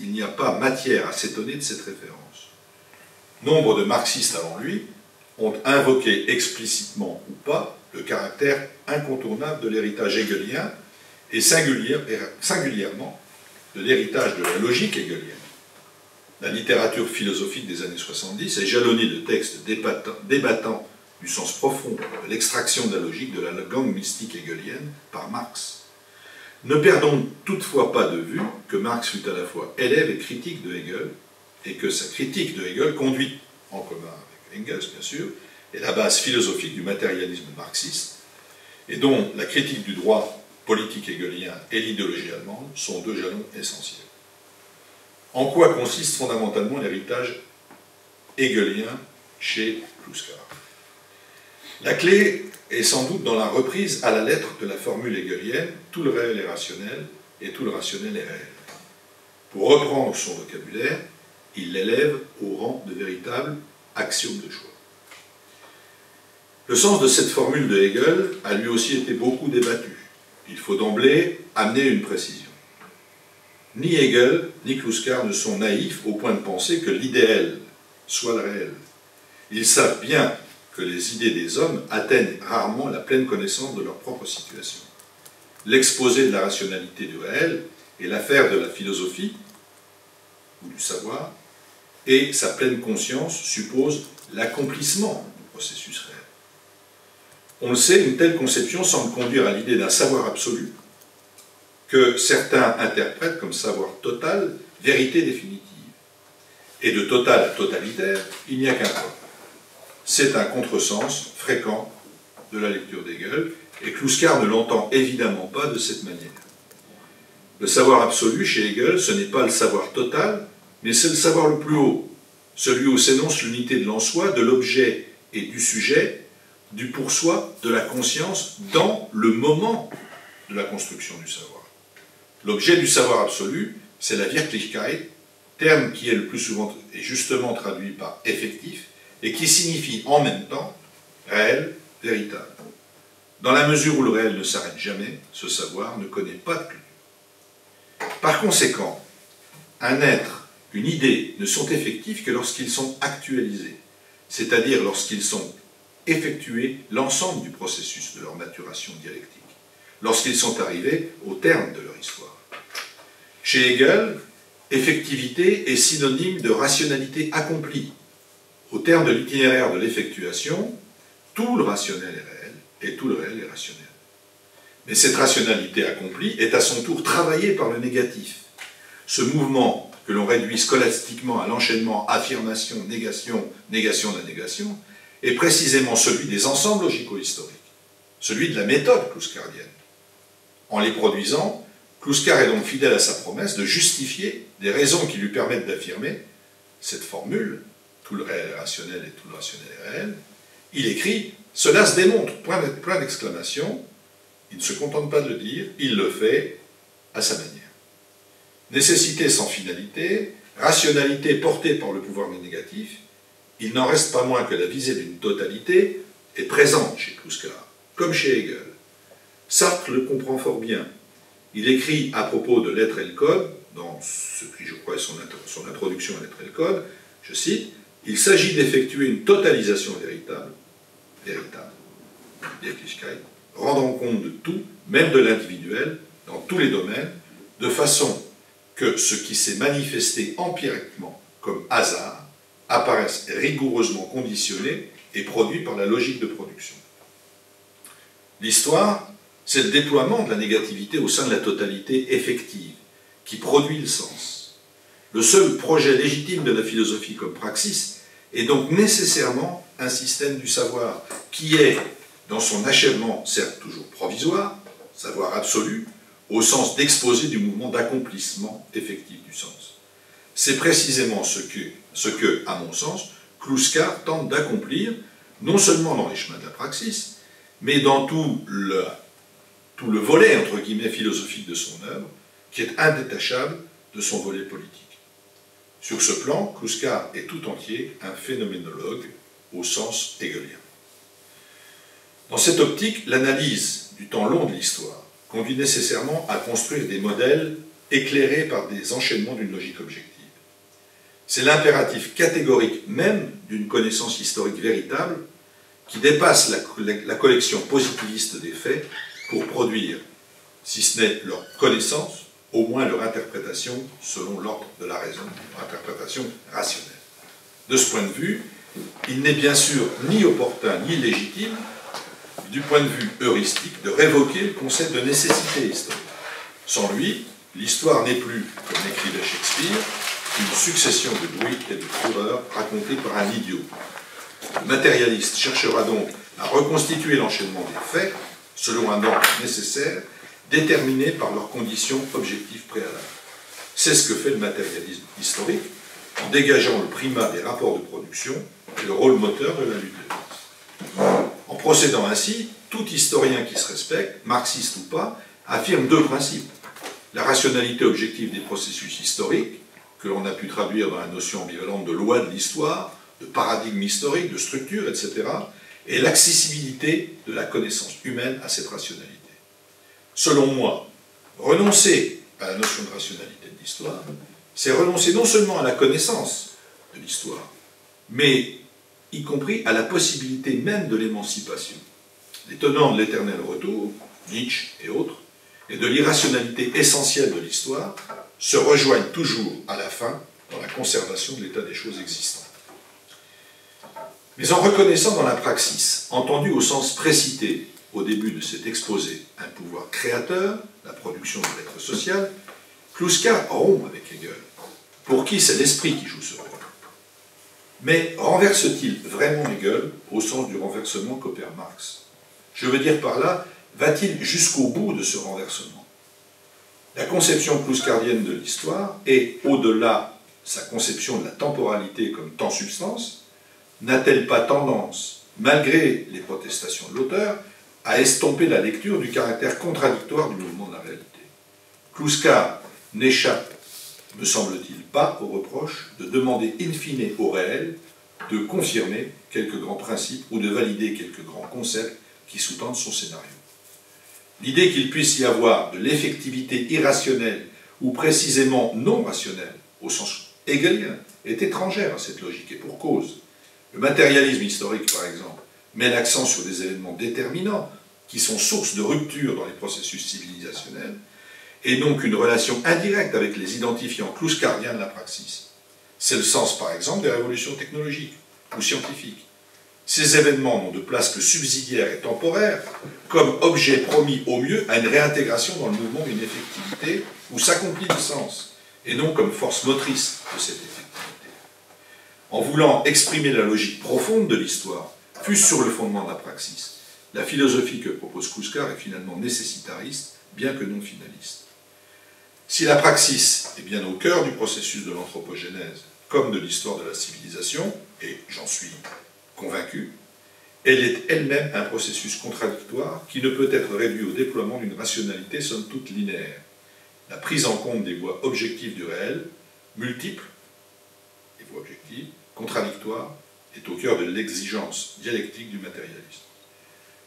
il n'y a pas matière à s'étonner de cette référence. Nombre de marxistes avant lui ont invoqué explicitement ou pas le caractère incontournable de l'héritage hegelien et singulièrement de l'héritage de la logique hegelienne. La littérature philosophique des années 70 est jalonnée de textes débattant, du sens profond de l'extraction de la logique de la langue mystique hegelienne par Marx. Ne perdons toutefois pas de vue que Marx fut à la fois élève et critique de Hegel, et que sa critique de Hegel, conduite en commun avec Engels bien sûr, est la base philosophique du matérialisme marxiste, et dont la critique du droit politique hegelien et l'idéologie allemande sont deux jalons essentiels. En quoi consiste fondamentalement l'héritage hegelien chez Kluskar La clé est sans doute dans la reprise à la lettre de la formule hegelienne tout le réel est rationnel et tout le rationnel est réel. Pour reprendre son vocabulaire, il l'élève au rang de véritable axiome de choix. Le sens de cette formule de Hegel a lui aussi été beaucoup débattu. il faut d'emblée amener une précision. Ni Hegel ni Kluskar ne sont naïfs au point de penser que l'idéal soit le réel. Ils savent bien que les idées des hommes atteignent rarement la pleine connaissance de leur propre situation. L'exposé de la rationalité du réel est l'affaire de la philosophie ou du savoir, et sa pleine conscience suppose l'accomplissement du processus réel. On le sait, une telle conception semble conduire à l'idée d'un savoir absolu, que certains interprètent comme savoir total, vérité définitive. Et de total à totalitaire, il n'y a qu'un point. C'est un contresens fréquent de la lecture d'Hegel, et Kluskar ne l'entend évidemment pas de cette manière. Le savoir absolu chez Hegel, ce n'est pas le savoir total, mais c'est le savoir le plus haut, celui où s'énonce l'unité de l'en-soi, de l'objet et du sujet, du pour-soi, de la conscience, dans le moment de la construction du savoir. L'objet du savoir absolu, c'est la Wirklichkeit, terme qui est le plus souvent et justement traduit par effectif, et qui signifie en même temps réel, véritable. Dans la mesure où le réel ne s'arrête jamais, ce savoir ne connaît pas de clé. Par conséquent, un être, une idée ne sont effectifs que lorsqu'ils sont actualisés, c'est-à-dire lorsqu'ils sont effectués l'ensemble du processus de leur maturation dialectique, lorsqu'ils sont arrivés au terme de leur histoire. Chez Hegel, effectivité est synonyme de rationalité accomplie. Au terme de l'itinéraire de l'effectuation, tout le rationnel est réel et tout le réel est rationnel. Mais cette rationalité accomplie est à son tour travaillée par le négatif. Ce mouvement que l'on réduit scolastiquement à l'enchaînement affirmation, négation, négation la négation, est précisément celui des ensembles logico-historiques, celui de la méthode klouskardienne. En les produisant, Kluskar est donc fidèle à sa promesse de justifier des raisons qui lui permettent d'affirmer cette formule, tout le réel est rationnel et tout le rationnel est réel. Il écrit, cela se démontre, point d'exclamation, il ne se contente pas de le dire, il le fait à sa manière. Nécessité sans finalité, rationalité portée par le pouvoir négatif, il n'en reste pas moins que la visée d'une totalité est présente chez Kluskar, comme chez Hegel. Sartre le comprend fort bien. Il écrit à propos de l'être et le code, dans ce qui je crois est son, son introduction à l'être et le code, je cite, il s'agit d'effectuer une totalisation véritable, véritable, rendant compte de tout, même de l'individuel, dans tous les domaines, de façon que ce qui s'est manifesté empiriquement comme hasard apparaisse rigoureusement conditionné et produit par la logique de production. L'histoire, c'est le déploiement de la négativité au sein de la totalité effective, qui produit le sens. Le seul projet légitime de la philosophie comme praxis est donc nécessairement un système du savoir, qui est dans son achèvement, certes toujours provisoire, savoir absolu, au sens d'exposer du mouvement d'accomplissement effectif du sens. C'est précisément ce que, ce que, à mon sens, Kluskar tente d'accomplir, non seulement dans les chemins de la praxis, mais dans tout le, tout le volet, entre guillemets, philosophique de son œuvre, qui est indétachable de son volet politique. Sur ce plan, Kluskar est tout entier un phénoménologue au sens hegelien. Dans cette optique, l'analyse du temps long de l'histoire conduit nécessairement à construire des modèles éclairés par des enchaînements d'une logique objective. C'est l'impératif catégorique même d'une connaissance historique véritable qui dépasse la, collection positiviste des faits pour produire, si ce n'est leur connaissance, au moins leur interprétation selon l'ordre de la raison, leur interprétation rationnelle. De ce point de vue, il n'est bien sûr ni opportun ni légitime du point de vue heuristique, de révoquer le concept de nécessité historique. Sans lui, l'histoire n'est plus, comme écrivait Shakespeare, qu'une succession de bruits et de fureurs racontés par un idiot. Le matérialiste cherchera donc à reconstituer l'enchaînement des faits selon un ordre nécessaire, déterminé par leurs conditions objectives préalables. C'est ce que fait le matérialisme historique, en dégageant le primat des rapports de production et le rôle moteur de la lutte des classes. En procédant ainsi, tout historien qui se respecte, marxiste ou pas, affirme deux principes. La rationalité objective des processus historiques, que l'on a pu traduire dans la notion ambivalente de loi de l'histoire, de paradigme historique, de structure, etc., et l'accessibilité de la connaissance humaine à cette rationalité. Selon moi, renoncer à la notion de rationalité de l'histoire, c'est renoncer non seulement à la connaissance de l'histoire, mais y compris à la possibilité même de l'émancipation. Les tenants de l'éternel retour, Nietzsche et autres, et de l'irrationalité essentielle de l'histoire, se rejoignent toujours à la fin dans la conservation de l'état des choses existantes. Mais en reconnaissant dans la praxis, entendue au sens précité au début de cet exposé, un pouvoir créateur, la production de l'être social, Kluska rompt avec Hegel, pour qui c'est l'esprit qui joue ce rôle. Mais renverse-t-il vraiment Hegel au sens du renversement qu'opère Marx? Je veux dire par là, va-t-il jusqu'au bout de ce renversement? La conception pluscardienne de l'histoire et, au-delà, sa conception de la temporalité comme temps-substance, n'a-t-elle pas tendance, malgré les protestations de l'auteur, à estomper la lecture du caractère contradictoire du mouvement de la réalité Kluska n'échappe, me semble-t-il, pas au reproche de demander in fine au réel de confirmer quelques grands principes ou de valider quelques grands concepts qui sous-tendent son scénario. L'idée qu'il puisse y avoir de l'effectivité irrationnelle ou précisément non rationnelle, au sens hegelien, est étrangère à cette logique, et pour cause. Le matérialisme historique, par exemple, met l'accent sur des événements déterminants qui sont source de rupture dans les processus civilisationnels, et donc une relation indirecte avec les identifiants clouscardiens de la praxis. C'est le sens, par exemple, des révolutions technologiques ou scientifiques. Ces événements n'ont de place que subsidiaire et temporaire, comme objet promis au mieux à une réintégration dans le mouvement d'une effectivité où s'accomplit le sens, et non comme force motrice de cette effectivité. En voulant exprimer la logique profonde de l'histoire, fût sur le fondement de la praxis, la philosophie que propose Kouskar est finalement nécessitariste, bien que non finaliste. Si la praxis est bien au cœur du processus de l'anthropogénèse, comme de l'histoire de la civilisation, et j'en suis convaincu, elle est elle-même un processus contradictoire qui ne peut être réduit au déploiement d'une rationalité somme toute linéaire. La prise en compte des voies objectives du réel, multiples, les voies objectives, contradictoires, est au cœur de l'exigence dialectique du matérialisme.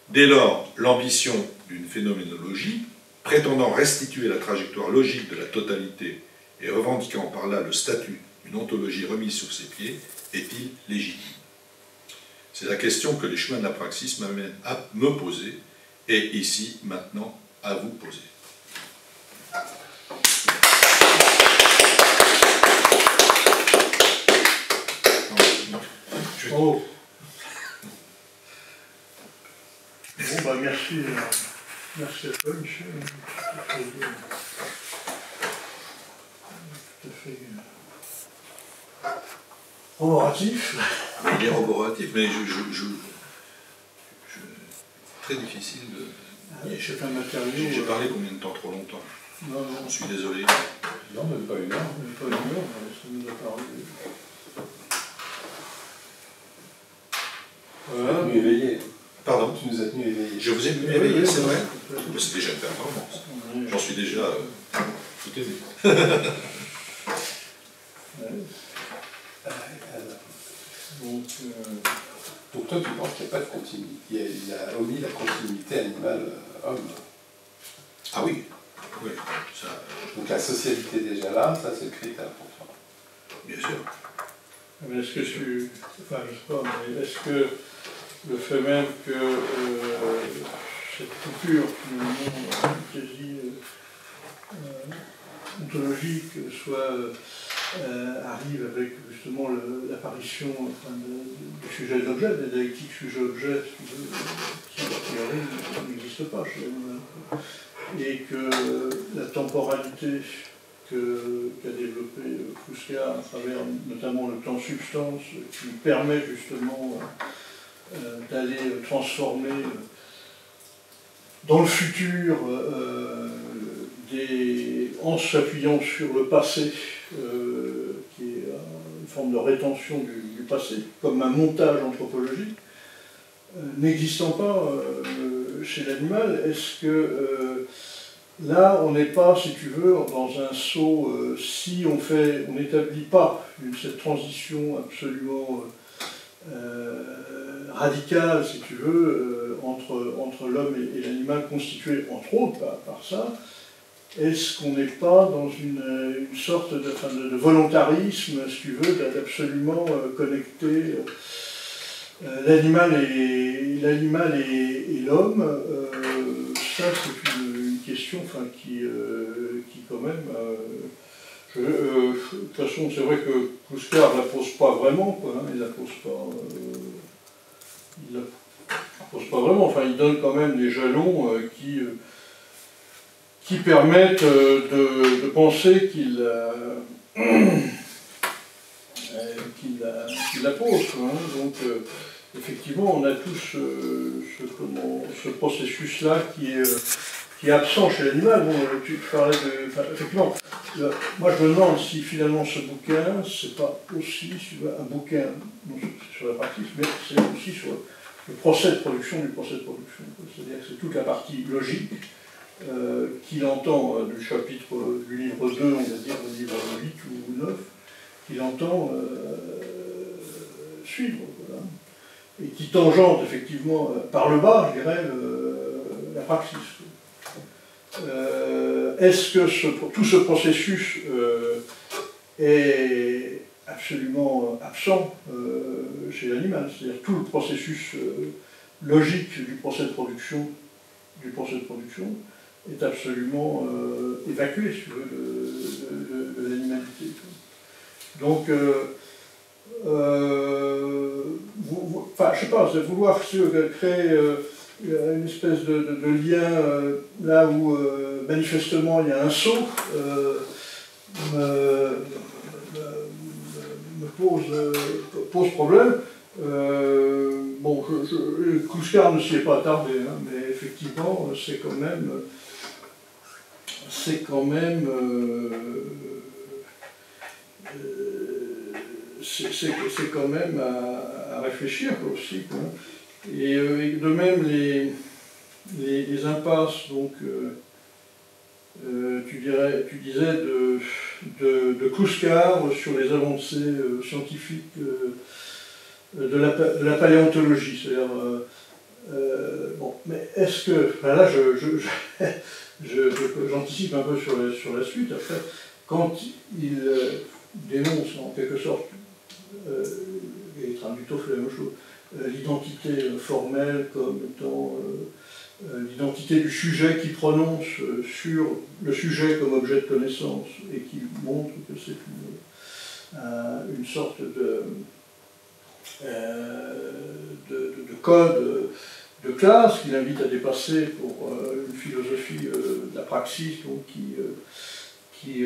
Dès lors, l'ambition d'une phénoménologie, prétendant restituer la trajectoire logique de la totalité et revendiquant par là le statut d'une ontologie remise sur ses pieds, est-il légitime? C'est la question que les chemins de la praxis m'amènent à me poser et ici, maintenant, à vous poser. Oh. Bon, bah merci. Euh, merci à toi, Michel. Tout à fait. Tout à fait euh, roboratif. Il est roboratif, mais je, je, je, je très difficile de. Ah, c'est un matériau. J'ai euh, parlé combien de temps trop longtemps? Non, non, Je suis désolé. Non, même pas une heure. n'est pas une heure, ça nous a parlé. Voilà, nous éveillés. Pardon Tu nous as tenus éveillés. Je vous ai Oui, éveillé, oui, c'est vrai C'est déjà une performance. Ouais. J'en suis déjà euh, tout. Donc, euh, Donc toi, tu penses qu'il n'y a pas de continuité. Il, y a, il a omis la continuité animale-homme. Ah oui, oui, ça, euh, Donc la socialité est déjà là, ça c'est le critère pour toi. bien sûr. mais est-ce que tu. Enfin, je sais pas, mais est-ce que le fait même que euh, cette coupure, finalement, quasi euh, euh, ontologique, soit. euh, arrive avec justement l'apparition enfin, de- du sujet d'objet, des dialectiques sujet-objet, qui a priori n'existe pas chez l'animal. Et que la temporalité qu'a développé euh, Foucault à travers notamment le temps-substance, qui lui permet justement euh, euh, d'aller euh, transformer euh, dans le futur euh, en s'appuyant sur le passé, euh, qui est euh, une forme de rétention du, passé, comme un montage anthropologique, euh, n'existant pas euh, chez l'animal, est-ce que euh, là, on n'est pas, si tu veux, dans un saut, euh, si on fait, on n'établit pas cette transition absolument radicale, si tu veux, entre, entre l'homme et, l'animal constitué entre autres par, ça, est-ce qu'on n'est pas dans une, sorte de, volontarisme, si tu veux, d'absolument connecter l'animal et l'animal et, l'homme Ça, c'est une, question enfin, qui, qui, quand même, euh, de toute façon, c'est vrai que Kouskar ne la pose pas vraiment, quoi, hein, la pose pas. Euh, il la pose pas vraiment, enfin, il donne quand même des jalons euh, qui, qui permettent de, penser qu'il qu'il la, pose. Donc, effectivement, on a tous ce processus-là qui est qui est absent chez l'animal. Bon, tu parlais de. effectivement, moi je me demande si finalement ce bouquin, c'est pas aussi un bouquin sur la pratique, mais c'est aussi sur le procès de production du procès de production. C'est-à-dire que c'est toute la partie logique euh, qu'il entend euh, du chapitre du livre 2, on va dire, du livre 8 ou 9, qu'il entend euh, suivre. Et qui tangente effectivement par le bas, je dirais, la pratique. Euh, est-ce que tout ce processus euh, est absolument absent euh, chez l'animal? C'est-à-dire tout le processus logique du procès de production, est absolument évacué de, l'animalité. Donc, enfin, je sais pas, vouloir créer une espèce de, lien euh, là où euh, manifestement il y a un saut euh, me, pose, pose, problème. bon, ne s'y est pas attardé, hein, mais effectivement, c'est quand même. C'est quand même. c'est quand même à, réfléchir aussi. Et, euh, de même, les, les, impasses, donc, euh, euh, tu, disais de, de, sur les avancées scientifiques de la, paléontologie. C'est-à-dire, bon, mais est-ce que. là, je, j'anticipe un peu sur la, sur la suite. Après, quand il dénonce en quelque sorte, et traduit fait la même chose, euh, l'identité euh, formelle comme étant euh, l'identité du sujet qui prononce sur le sujet comme objet de connaissance et qui montre que c'est une, une, sorte de, de, code de classe qu'il invite à dépasser pour une philosophie de la praxis donc, qui, qui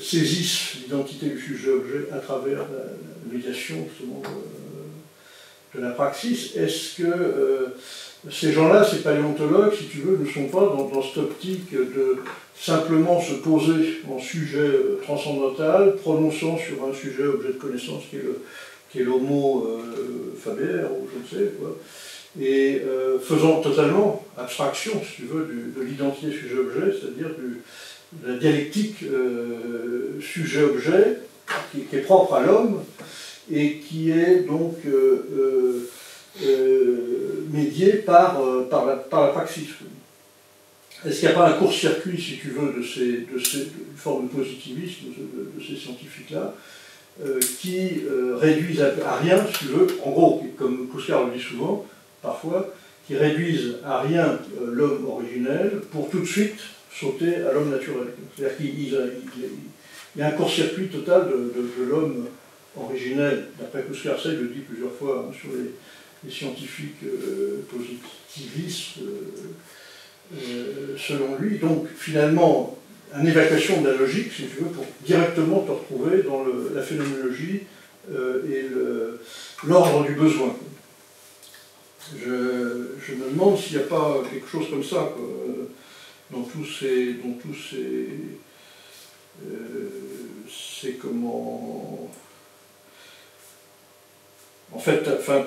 saisissent l'identité du sujet-objet à travers la, médiation justement de la praxis, est-ce que euh, ces gens-là, ces paléontologues, si tu veux, ne sont pas dans, cette optique de simplement se poser en sujet euh, transcendantal, prononçant sur un sujet objet de connaissance qui est l'homo euh, faber, ou je ne sais quoi, et faisant totalement abstraction, si tu veux, de l'identité sujet-objet, c'est-à-dire de la dialectique sujet-objet qui, est propre à l'homme, et qui est donc euh, euh, euh, médié par, par, la, par praxis. Est-ce qu'il n'y a pas un court-circuit, si tu veux, de ces, de ces formes de positivisme de, ces scientifiques-là, qui réduisent à, rien, si tu veux, en gros, comme Poussard le dit souvent, parfois, qui réduisent à rien l'homme originel pour tout de suite sauter à l'homme naturel. C'est-à-dire qu'il y a un court-circuit total de, de l'homme originel, d'après Kuskersey le dit plusieurs fois hein, sur les, scientifiques euh, positivistes, euh, euh, selon lui. Donc finalement, une évacuation de la logique, si tu veux, pour directement te retrouver dans la phénoménologie et l'ordre du besoin. Je, me demande s'il n'y a pas quelque chose comme ça dans tous ces, dans tous ces, ces comment en fait, enfin,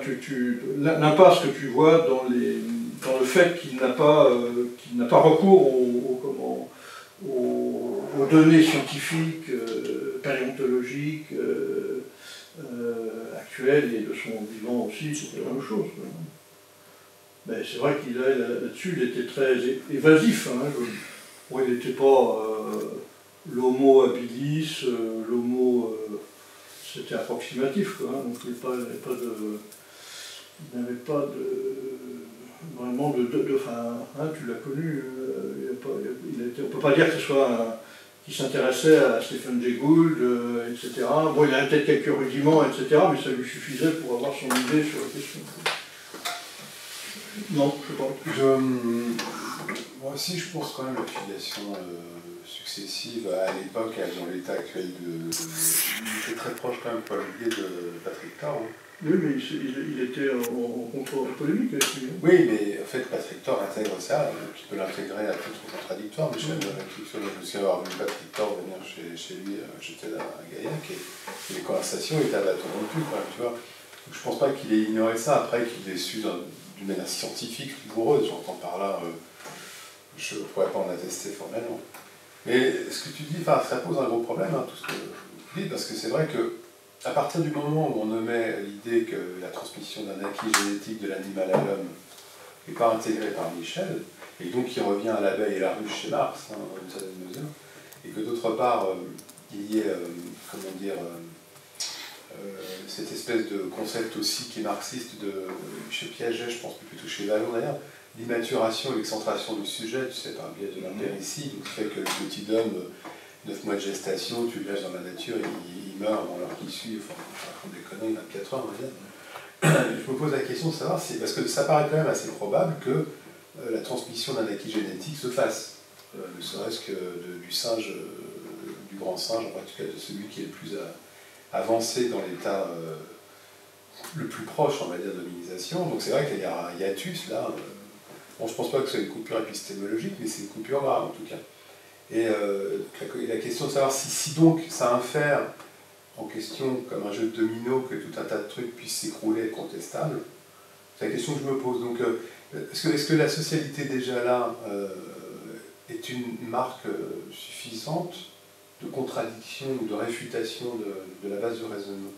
l'impasse que tu vois dans, les, dans le fait qu'il n'a pas, euh, n'a pas recours aux, données scientifiques, euh, paléontologiques, euh, actuel et de son vivant aussi, c'était la même chose. Mais c'est vrai qu'il là-dessus, il était très évasif. Hein. il n'était pas l'homo habilis, l'homo. Euh, c'était approximatif, quoi, hein. donc il n'avait pas, de. Il n'avait pas de. Vraiment de. enfin, hein, tu l'as connu, il on ne peut pas dire que ce soit un qui s'intéressait à Stephen Jay Gould, etc. Bon, il avait peut-être quelques rudiments, etc., mais ça lui suffisait pour avoir son idée sur la question. Non, je pense. Je, moi aussi, je pense quand même la filiation euh, successive à l'époque, dans l'état actuel de. Il était très proche quand même, pas l'idée de Patrick Thor. Hein. Oui, mais il, était en, contre-polémique avec lui. Hein. Oui, mais en fait, Patrick Thor intègre ça, tu peux l'intégrer à titre contradictoire. Mais je souviens avoir vu Patrick Thor venir chez, chez lui, euh, j'étais là à Gaillac, et, les conversations étaient à bâton rompu, quand même, tu vois. Donc, je pense pas qu'il ait ignoré ça, après qu'il ait su d'une manière scientifique, rigoureuse, j'entends par là, euh, je ne pourrais pas en attester formellement. Mais ce que tu dis, ça pose un gros problème, hein, tout ce que tu dis, parce que c'est vrai que à partir du moment où on omet l'idée que la transmission d'un acquis génétique de l'animal à l'homme n'est pas intégrée par Michel, et donc qui revient à l'abeille et la ruche chez Marx, hein, dans une certaine mesure, et que d'autre part, euh, il y ait, euh, comment dire, euh, cette espèce de concept aussi qui est marxiste de, chez Piaget, je pense plutôt chez Vallon d'ailleurs, l'immaturation et l'excentration du sujet, tu sais, par le biais de l'impéritie, donc qui fait que le petit homme, 9 mois de gestation, tu le lâches dans la nature, il, meurt dans l'heure qui suit, enfin, je des conneries, 24 heures, on va dire. Je me pose la question de savoir, si, parce que ça paraît quand même assez probable que euh, la transmission d'un acquis génétique se fasse, euh, ne serait-ce que du singe, euh, du grand singe, en particulier de celui qui est le plus avancé dans l'état le plus proche, on va dire, d'hominisation. Donc c'est vrai qu'il y a un hiatus là. Bon, je pense pas que ce soit une coupure épistémologique, mais c'est une coupure grave en tout cas. Et la, question de savoir si, si donc ça infère en question comme un jeu de domino, que tout un tas de trucs puissent s'écrouler, contestable C'est la question que je me pose. Donc, euh, est-ce que, est que, la socialité déjà là euh, est une marque euh, suffisante de contradiction ou de réfutation de, de la base du raisonnement?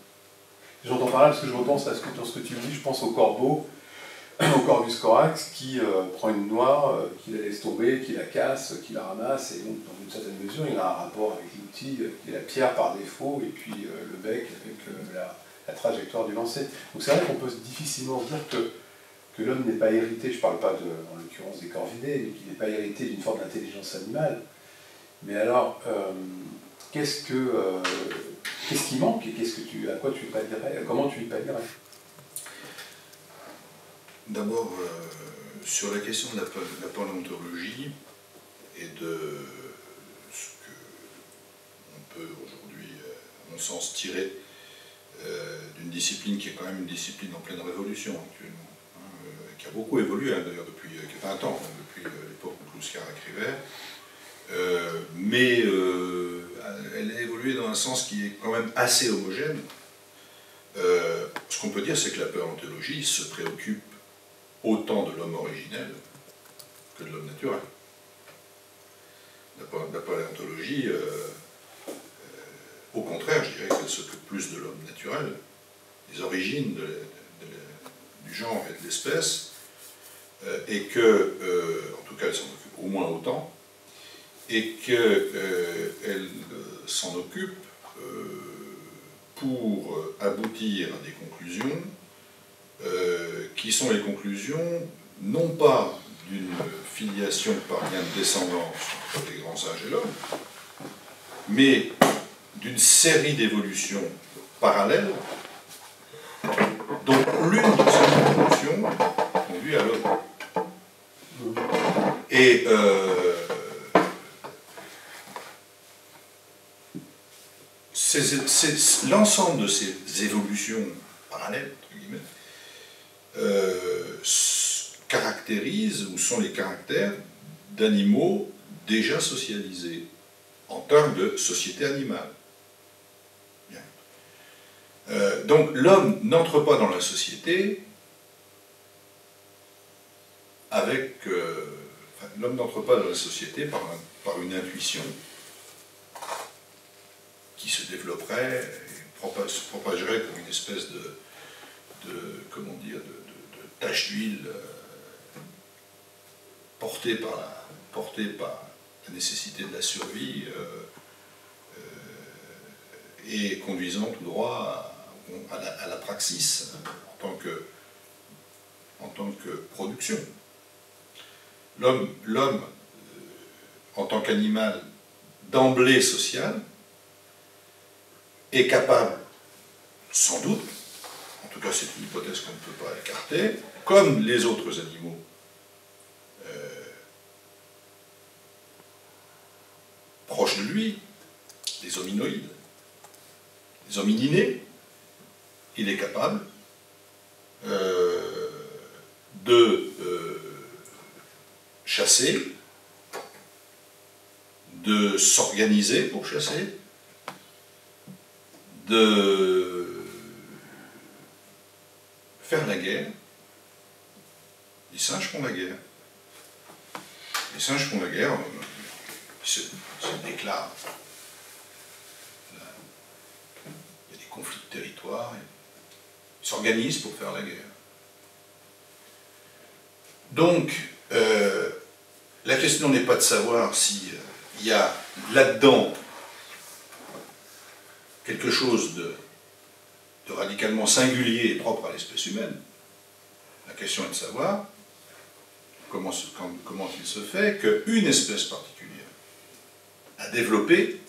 J'entends par là parce que je repense à ce que, dans ce que tu dis, je pense au corbeau au Corvus Corax qui euh, prend une noix, euh, qui la laisse tomber, qui la casse, qui la ramasse, et donc dans une certaine mesure il a un rapport avec l'outil euh, qui est la pierre par défaut, et puis le bec avec la, trajectoire du lancer. Donc c'est vrai qu'on peut difficilement dire que, l'homme n'est pas hérité, je ne parle pas de, en l'occurrence des corvidés, mais qu'il n'est pas hérité d'une forme d'intelligence animale. Mais alors, qu'est-ce que qui manque et qu'est-ce que tu, à quoi tu palierais, comment tu y palierais D'abord, euh, sur la question de la, paléontologie et de ce qu'on peut aujourd'hui, euh, à mon sens, tirer euh, d'une discipline qui est quand même une discipline en pleine révolution actuellement, hein, qui a beaucoup évolué hein, d'ailleurs depuis 20 ans, hein, depuis l'époque où Kluskar écrivait, mais elle a évolué dans un sens qui est quand même assez homogène. ce qu'on peut dire, c'est que la paléontologie se préoccupe autant de l'homme originel que de l'homme naturel. La paléontologie, euh, euh, au contraire, je dirais qu'elle s'occupe plus de l'homme naturel, des origines du genre et de l'espèce, euh, et que, en tout cas, elle s'en occupe au moins autant, et qu'elle s'en occupe pour aboutir à des conclusions euh, qui sont les conclusions, non pas d'une filiation par lien de descendance entre les grands singes et l'homme, mais d'une série d'évolutions parallèles, dont l'une de ces évolutions conduit à l'homme. Et euh, l'ensemble de ces évolutions parallèles, caractérisent ou sont les caractères d'animaux déjà socialisés en termes de société animale. Euh, donc l'homme n'entre pas dans la société avec... Euh, l'homme n'entre pas dans la société par, par, une intuition qui se développerait et se propagerait comme une espèce de, de, comment dire, de, taches d'huile euh, portées, par la, par la nécessité de la survie euh, et conduisant tout droit à, la, praxis en tant que, en tant que production. L'homme, en tant qu'animal d'emblée social, est capable, sans doute, tout cas c'est une hypothèse qu'on ne peut pas écarter, comme les autres animaux, euh, proches de lui, les hominoïdes, les homininés, il est capable euh, de euh, chasser, de s'organiser pour chasser, de faire la guerre. Les singes font la guerre. Les singes font la guerre, ils se, déclarent. Il y a des conflits de territoire, ils s'organisent pour faire la guerre. Donc, euh, la question n'est pas de savoir s'il euh, y a là-dedans quelque chose de, radicalement singulier et propre à l'espèce humaine. La question est de savoir comment, il se fait qu'une espèce particulière a développé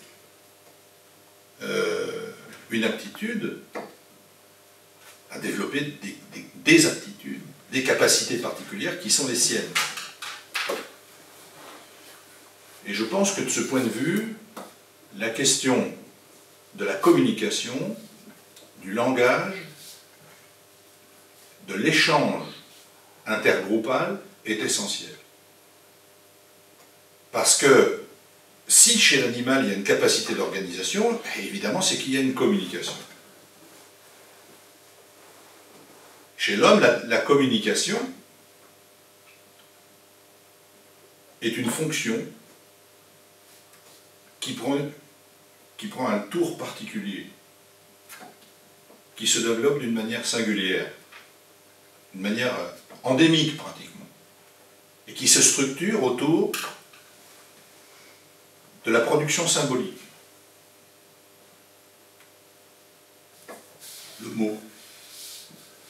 euh, une aptitude, a développé des aptitudes, des capacités particulières qui sont les siennes. Et je pense que de ce point de vue, la question de la communication, du langage, de l'échange intergroupal est essentiel. Parce que si chez l'animal il y a une capacité d'organisation, évidemment c'est qu'il y a une communication. Chez l'homme, la, communication est une fonction qui prend qui prend un tour particulier, qui se développe d'une manière singulière, d'une manière endémique pratiquement, et qui se structure autour de la production symbolique. Le mot,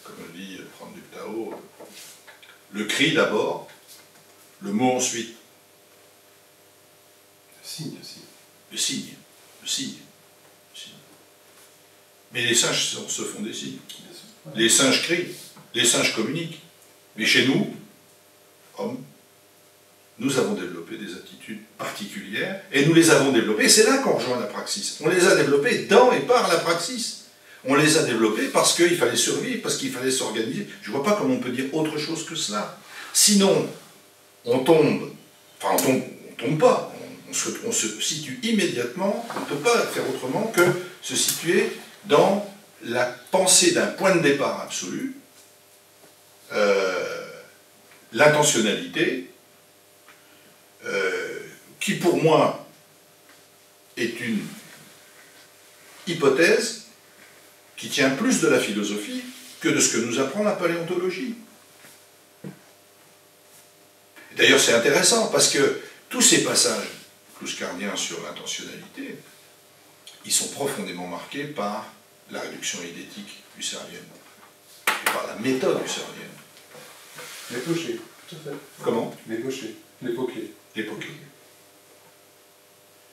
comme le dit Franck Tao, le cri d'abord, le mot ensuite. Le signe aussi. Le signe signes. Mais les singes se font des signes. Les singes crient, les singes communiquent. Mais chez nous, hommes, nous avons développé des attitudes particulières et nous les avons développées. C'est là qu'on rejoint la praxis. On les a développées dans et par la praxis. On les a développées parce qu'il fallait survivre, parce qu'il fallait s'organiser. Je ne vois pas comment on peut dire autre chose que cela. Sinon, on tombe, enfin on tombe, on tombe pas, on se, situe immédiatement, on ne peut pas faire autrement que se situer dans la pensée d'un point de départ absolu, euh, l'intentionnalité, euh, qui pour moi est une hypothèse qui tient plus de la philosophie que de ce que nous apprend la paléontologie. D'ailleurs, c'est intéressant parce que tous ces passages Clouscardien sur l'intentionnalité, ils sont profondément marqués par la réduction idétique husserlienne et par la méthode husserlienne. L'époché, tout à fait. Comment? L'époché, l'époqué. L'époqué.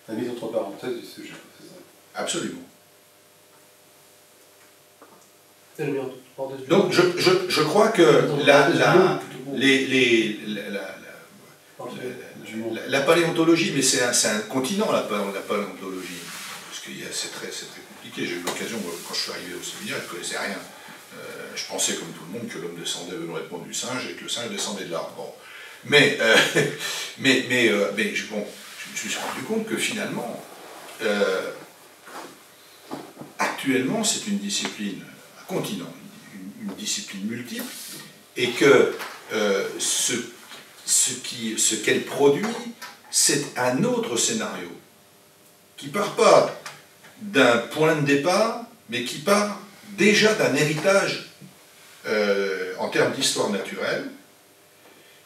La mise entre parenthèses du sujet, c'est ça Absolument. Donc je, je, je, crois que la, la, les, les, la, la, paléontologie, mais c'est un, continent, la, paléontologie. Parce que c'est très, très J'ai eu l'occasion, quand je suis arrivé au séminaire, je ne connaissais rien. Euh, je pensais, comme tout le monde, que l'homme descendait venait du singe et que le singe descendait de l'arbre. Bon. Mais, euh, mais, mais, euh, mais bon, je me suis rendu compte que finalement, actuellement, c'est une discipline, un continent, une, discipline multiple, et que ce ce qu'elle produit, c'est un autre scénario, qui part pas d'un point de départ, mais qui part déjà d'un héritage en termes d'histoire naturelle,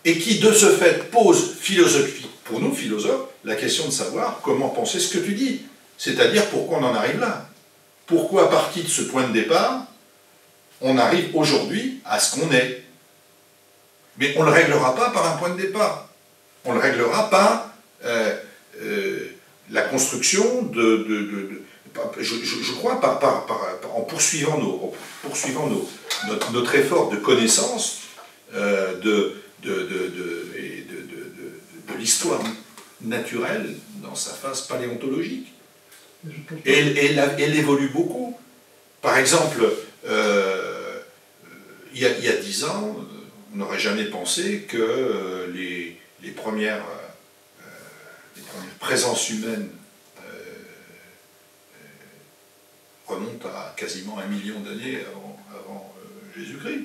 et qui de ce fait pose philosophie, pour nous philosophes, la question de savoir comment penser ce que tu dis. C'est-à-dire pourquoi on en arrive là. Pourquoi à partir de ce point de départ, on arrive aujourd'hui à ce qu'on est? Mais on ne le réglera pas par un point de départ. On le réglera par euh, euh, la construction de... je, crois en poursuivant, nos, poursuivant nos, notre, effort de connaissance euh, de, de, l'histoire naturelle dans sa phase paléontologique. Et elle, évolue beaucoup. Par exemple, il, y a, dix ans, on n'aurait jamais pensé que les, les premières présence humaine euh, euh, remonte à quasiment un million d'années avant, euh, Jésus-Christ.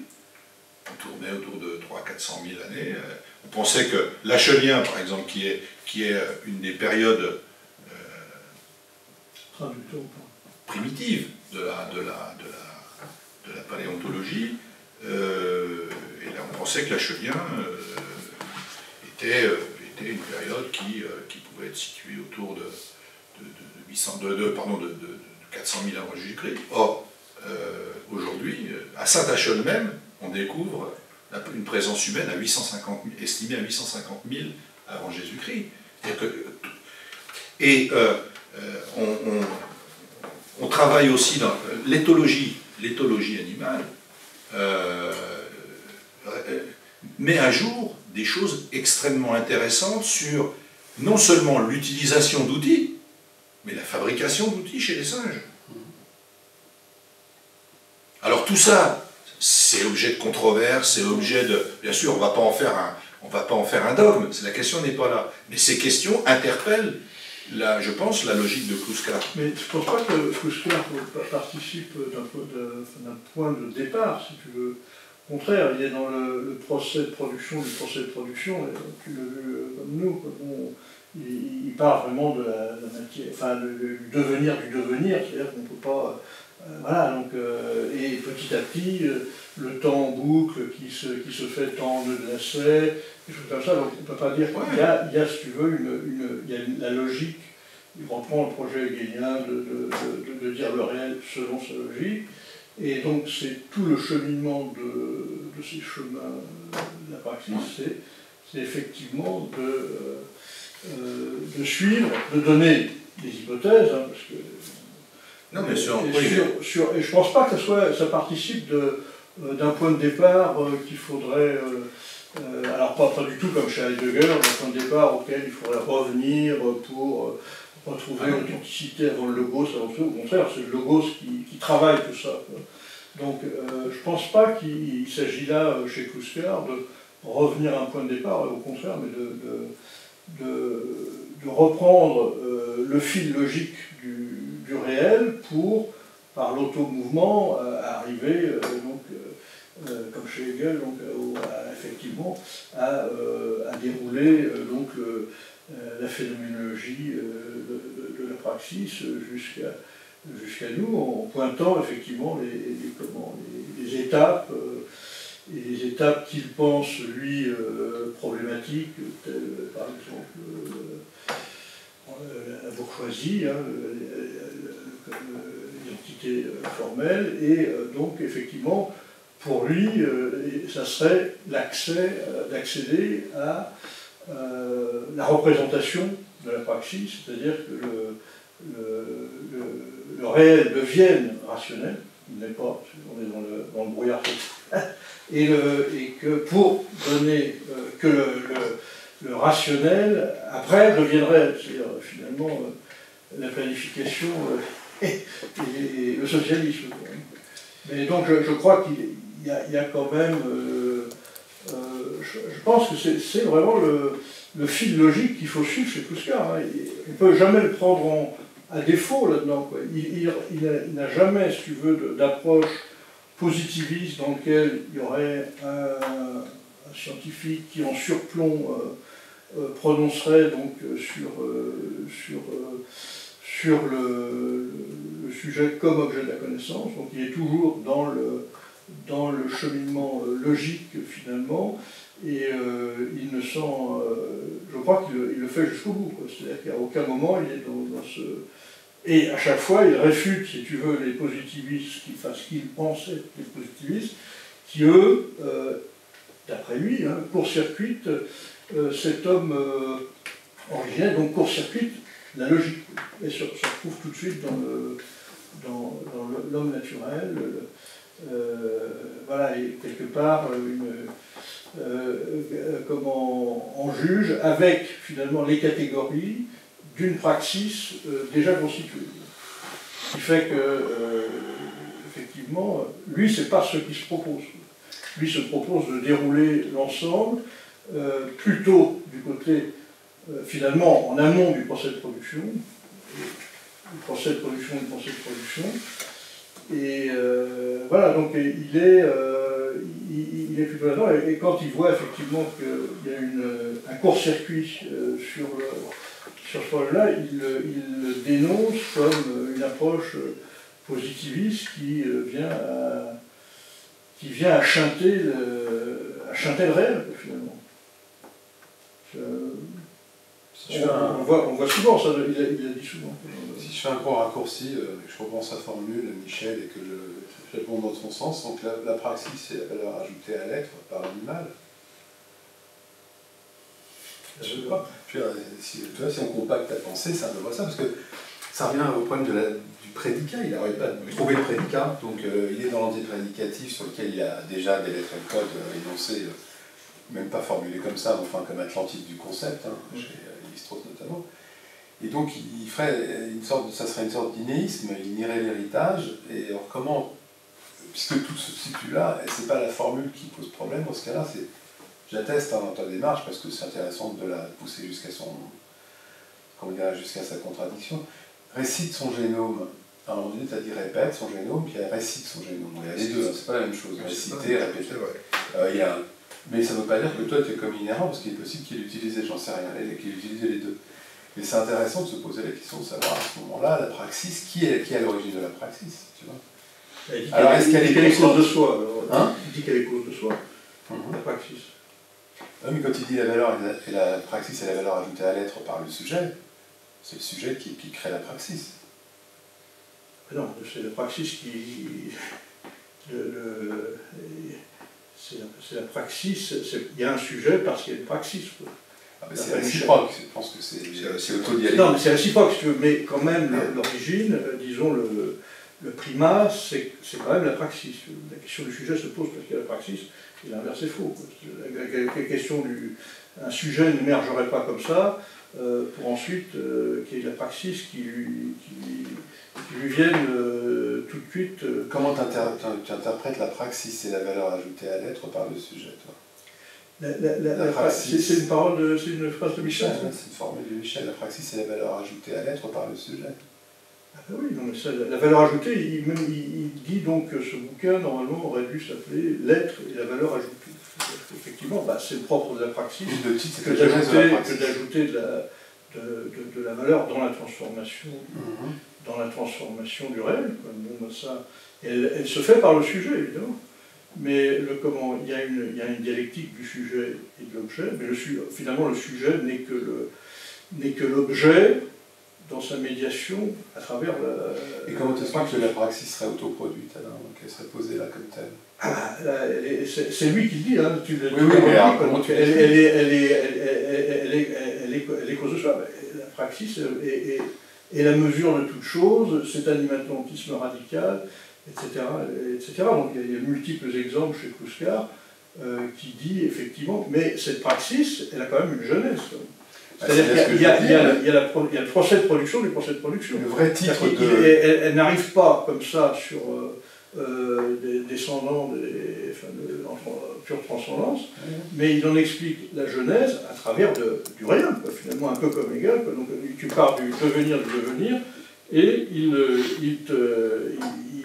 On tournait autour de 300-400 000 années. On pensait que l'Achelien, par exemple, qui est, qui est une des périodes primitives de la, de la, de la, paléontologie, et là on pensait que l'Achelien était était une période qui, euh, qui pouvait être située autour de, de, de 800, de, pardon, de, 400 000 avant Jésus-Christ. Or, euh, aujourd'hui, euh, à Saint-Achel même, on découvre une présence humaine à 850 estimée à 850 000 avant Jésus-Christ. Et on, on, travaille aussi dans l'éthologie, l'éthologie animale, met à jour des choses extrêmement intéressantes sur non seulement l'utilisation d'outils, mais la fabrication d'outils chez les singes. Alors tout ça, c'est objet de controverse, c'est objet de... Bien sûr, on ne va pas en faire un, on va pas en faire un dogme, la question n'est pas là. Mais ces questions interpellent, la, je pense, la logique de Kluskar. Mais pas que participe d'un point de départ, si tu veux, au contraire, il est dans le, procès de production du procès de production, tu l'as vu euh, comme nous, il, parle vraiment de la, matière, enfin du devenir du devenir, c'est-à-dire qu'on ne peut pas. Euh, voilà, donc, euh, et petit à petit, le temps en boucle qui se, qui se fait tant de lacet, des choses comme ça, donc on ne peut pas dire qu'il y a, il y a, si tu veux, une, il y a la logique, il reprend le projet hegelien de, de, de, de dire le réel selon sa logique. Et donc c'est tout le cheminement de, ces chemins de la praxis, c'est effectivement de, euh, de, suivre, de donner des hypothèses, hein, parce que non, mais sur, et, sur, et je ne pense pas que ça, soit, ça participe euh, d'un point de départ euh, qu'il faudrait, alors pas, pas, du tout comme chez Heidegger, d'un point de départ auquel il faudrait revenir pour retrouver l'authenticité avant le logos, avant tout. Au contraire, c'est le logos qui, qui, travaille tout ça. Donc euh, je ne pense pas qu'il s'agit là, euh, chez Kluskar, de revenir à un point de départ, au contraire, mais de, de, reprendre euh, le fil logique du, réel pour, par l'automouvement, arriver, donc, comme chez Hegel, donc, effectivement, à, à dérouler donc, euh, la phénoménologie euh, de, la praxis jusqu'à nous, en pointant effectivement les, étapes, euh, et les étapes qu'il pense, lui, problématiques, telles par exemple la bourgeoisie, hein, l'identité formelle, et donc effectivement, pour lui, ça serait l'accès, d'accéder à euh, la représentation de la praxis, c'est-à-dire que le, le, réel devienne rationnel, pas, on est dans le, dans le brouillard et, que pour donner euh, que le, rationnel, après, devienne réel, c'est-à-dire finalement euh, la planification et, le socialisme. Mais donc je, crois qu'il y, a quand même euh, je, pense que c'est vraiment le, fil logique qu'il faut suivre chez Puskar. Hein. On ne peut jamais le prendre à défaut là-dedans. Il, n'a jamais, si tu veux, d'approche positiviste dans laquelle il y aurait un, scientifique qui en surplomb euh, euh, prononcerait donc sur, sur, sur le, sujet comme objet de la connaissance. Donc il est toujours dans le dans le cheminement logique finalement, et il ne sent, je crois qu'il le, fait jusqu'au bout. C'est-à-dire qu'à aucun moment il est dans, ce... Et à chaque fois, il réfute, si tu veux, les positivistes qui fassent ce qu'ils pensaient être les positivistes, qui eux, d'après lui, hein, court-circuitent cet homme originel, donc court-circuite la logique, et se, retrouve tout de suite dans l'homme naturel. Euh, voilà, et quelque part, une, euh, comment on juge avec finalement les catégories d'une praxis euh, déjà constituée. Ce qui fait que, effectivement, lui, c'est pas ce qui se propose. Lui se propose de dérouler l'ensemble plutôt du côté euh, finalement en amont du procès de production, du procès de production du procès de production. Et euh, voilà, donc il est, euh, il, est plutôt là-dedans. Et, quand il voit effectivement qu'il y a une, un court-circuit sur, sur ce projet-là, il, le dénonce comme une approche positiviste qui vient à, qui vient à chanter le, à chanter le réel, finalement on, voit, souvent ça, il a, dit souvent. Si je fais un gros raccourci, euh, je reprends sa formule, Michel, et que je, réponds dans son sens, donc la, praxis, c'est la valeur ajoutée à l'être par l'animal. Je sais pas. Euh, si, tu vois, si on compacte ta pensée, c'est un peu ça, parce que ça revient au problème de la, du prédicat. Il n'arrive pas de trouver le prédicat, donc euh, il est dans l'antiprédicatif sur lequel il y a déjà des lettres et codes énoncés, même pas formulés comme ça, mais enfin comme Atlantide du concept, hein, notamment. Et donc, il ferait une sorte, ça serait une sorte d'inéisme, il nierait l'héritage. Et alors, comment, puisque tout se situe là, et c'est pas la formule qui pose problème, dans ce cas-là, c'est, j'atteste dans ta démarche, parce que c'est intéressant de la pousser jusqu'à son, comment jusqu'à sa contradiction, récite son génome. À un moment donné, tu as dit répète son génome, puis elle récite son génome. Il y a les deux, hein, c'est pas la même chose. Réciter, répéter. Euh, il y a mais ça ne veut pas dire que toi tu es comme inhérent, parce qu'il est possible qu'il utilisait, j'en sais rien, qu'il utilisait les deux. Mais c'est intéressant de se poser la question de savoir à ce moment-là, la praxis, qui est, qui est à l'origine de la praxis tu vois? Il Alors, est-ce qu'elle est, cause de soi hein? Il dit qu'elle est cause de soi, mhm. la praxis. Oui, mais quand il dit la valeur et la, praxis est la valeur ajoutée à l'être par le sujet, c'est le sujet qui, qui crée la praxis. non, c'est la praxis qui. Le, c'est la, praxis, il y a un sujet parce qu'il y a une praxis. Ah, c'est réciproque, je pense que c'est autodialectique. Non, mais c'est réciproque, mais quand même, l'origine, euh, disons, le, le primat, c'est quand même la praxis. La question du sujet se pose parce qu'il y a la praxis, et l'inverse est faux. La, question du. Un sujet n'émergerait pas comme ça, euh, pour ensuite euh, qu'il y ait la praxis qui lui, qui, lui vienne tout de suite. Comment tu interprètes la praxis et la valeur ajoutée à l'être par le sujet, toi? C'est une parole c'est une phrase de Michel. c'est une formule de Michel. La praxis, c'est la valeur ajoutée à l'être par le sujet. Ah oui, non, mais ça, la valeur ajoutée, il, il, dit donc que ce bouquin, normalement, aurait dû s'appeler L'être et la valeur ajoutée. Effectivement, bah, c'est le propre de la praxis que d'ajouter de, la, de, de, la valeur dans la transformation, mhm. dans la transformation du réel. Bon, bah, ça, elle, elle, se fait par le sujet, évidemment mais le, comment, il, y a une, il y a une dialectique du sujet et de l'objet, mais le, finalement le sujet n'est que l'objet dans sa médiation à travers la. Et comment tu expliques que la praxis serait autoproduite alors qu'elle serait posée là comme telle ah, c'est lui qui le dit, hein, tu, oui, oui, elle, elle, elle, est, elle, est, elle, est, elle, est, elle est cause de soi. La praxis est, est, la mesure de toute chose, c'est un immanentisme radical, etc., etc. Donc il y, a, multiples exemples chez Kouskar euh, qui dit effectivement, mais cette praxis, elle a quand même une jeunesse. C'est-à-dire qu'il y, a le procès de production du procès de production. Le vrai titre de... Elle, n'arrive pas comme ça sur euh, euh, des descendants, des, enfin, de, pure transcendance, mais il en explique la genèse à travers du rien, finalement un peu comme Hegel. Donc tu pars du devenir du devenir, et il, il, te,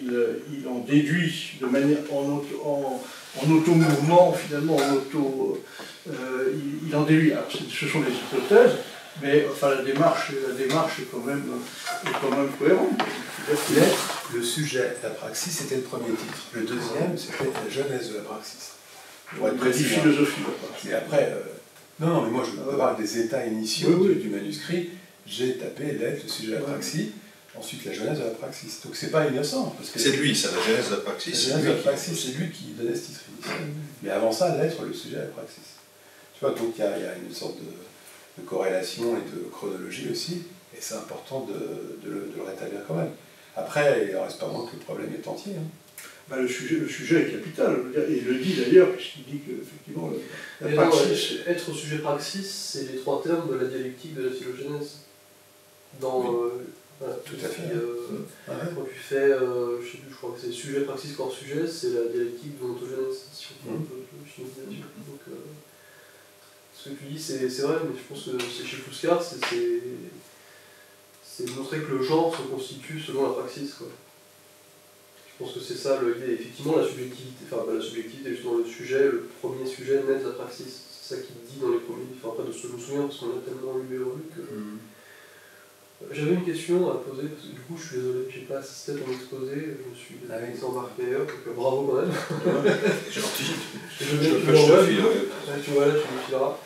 il, en déduit de manière en, en, en auto-mouvement, finalement, en auto. Euh, il, en déduit. Alors, ce sont des hypothèses, mais enfin, la démarche, la démarche est, quand même, est quand même cohérente. L'être le sujet, la praxis, c'était le premier titre. Le deuxième, c'était la jeunesse de la praxis. Pour être précis, philosophie. Et après, euh, non, non, mais moi je parle des états initiaux Du, manuscrit. J'ai tapé lettre, le sujet de la praxis, ensuite la jeunesse de la praxis. Donc c'est pas innocent. C'est lui, c'est la jeunesse de la praxis. La jeunesse de la praxis, c'est lui qui donnait ce titre initial. Mais avant ça, lettre, le sujet de la praxis. Tu vois, donc il y, a une sorte de, corrélation et de chronologie aussi, et c'est important de, le, rétablir quand même. Après, il ne reste pas moins que le problème est entier. Hein. Bah, le, sujet, le sujet est capital, et il le dit d'ailleurs, puisqu'il dit qu'effectivement, la praxis... être sujet praxis, c'est les trois termes de la dialectique de la phylogénèse. Dans, euh, Tout à fait. Euh, quand tu fais, euh, je sais plus, je crois que c'est sujet praxis corps sujet, c'est la dialectique de l'ontogénèse, si on peut un peu Donc, ce que tu dis, c'est vrai, mais je pense que chez Fouskar, c'est c'est montrer que le genre se constitue selon la praxis. Quoi. Je pense que c'est ça l'idée. Effectivement, la subjectivité, enfin pas la subjectivité, justement le sujet, le premier sujet naît de la praxis. C'est ça qu'il dit dans les premiers, enfin pas de ce que je me souviens, parce qu'on a tellement lu et relu que. Mm. J'avais une question à poser, parce que du coup je suis désolé, je n'ai pas assisté à ton exposé, je me suis ah embarqué ailleurs, donc euh, bravo quand même. Gentil. je, je, je, je, je, tu vois là, tu me fileras.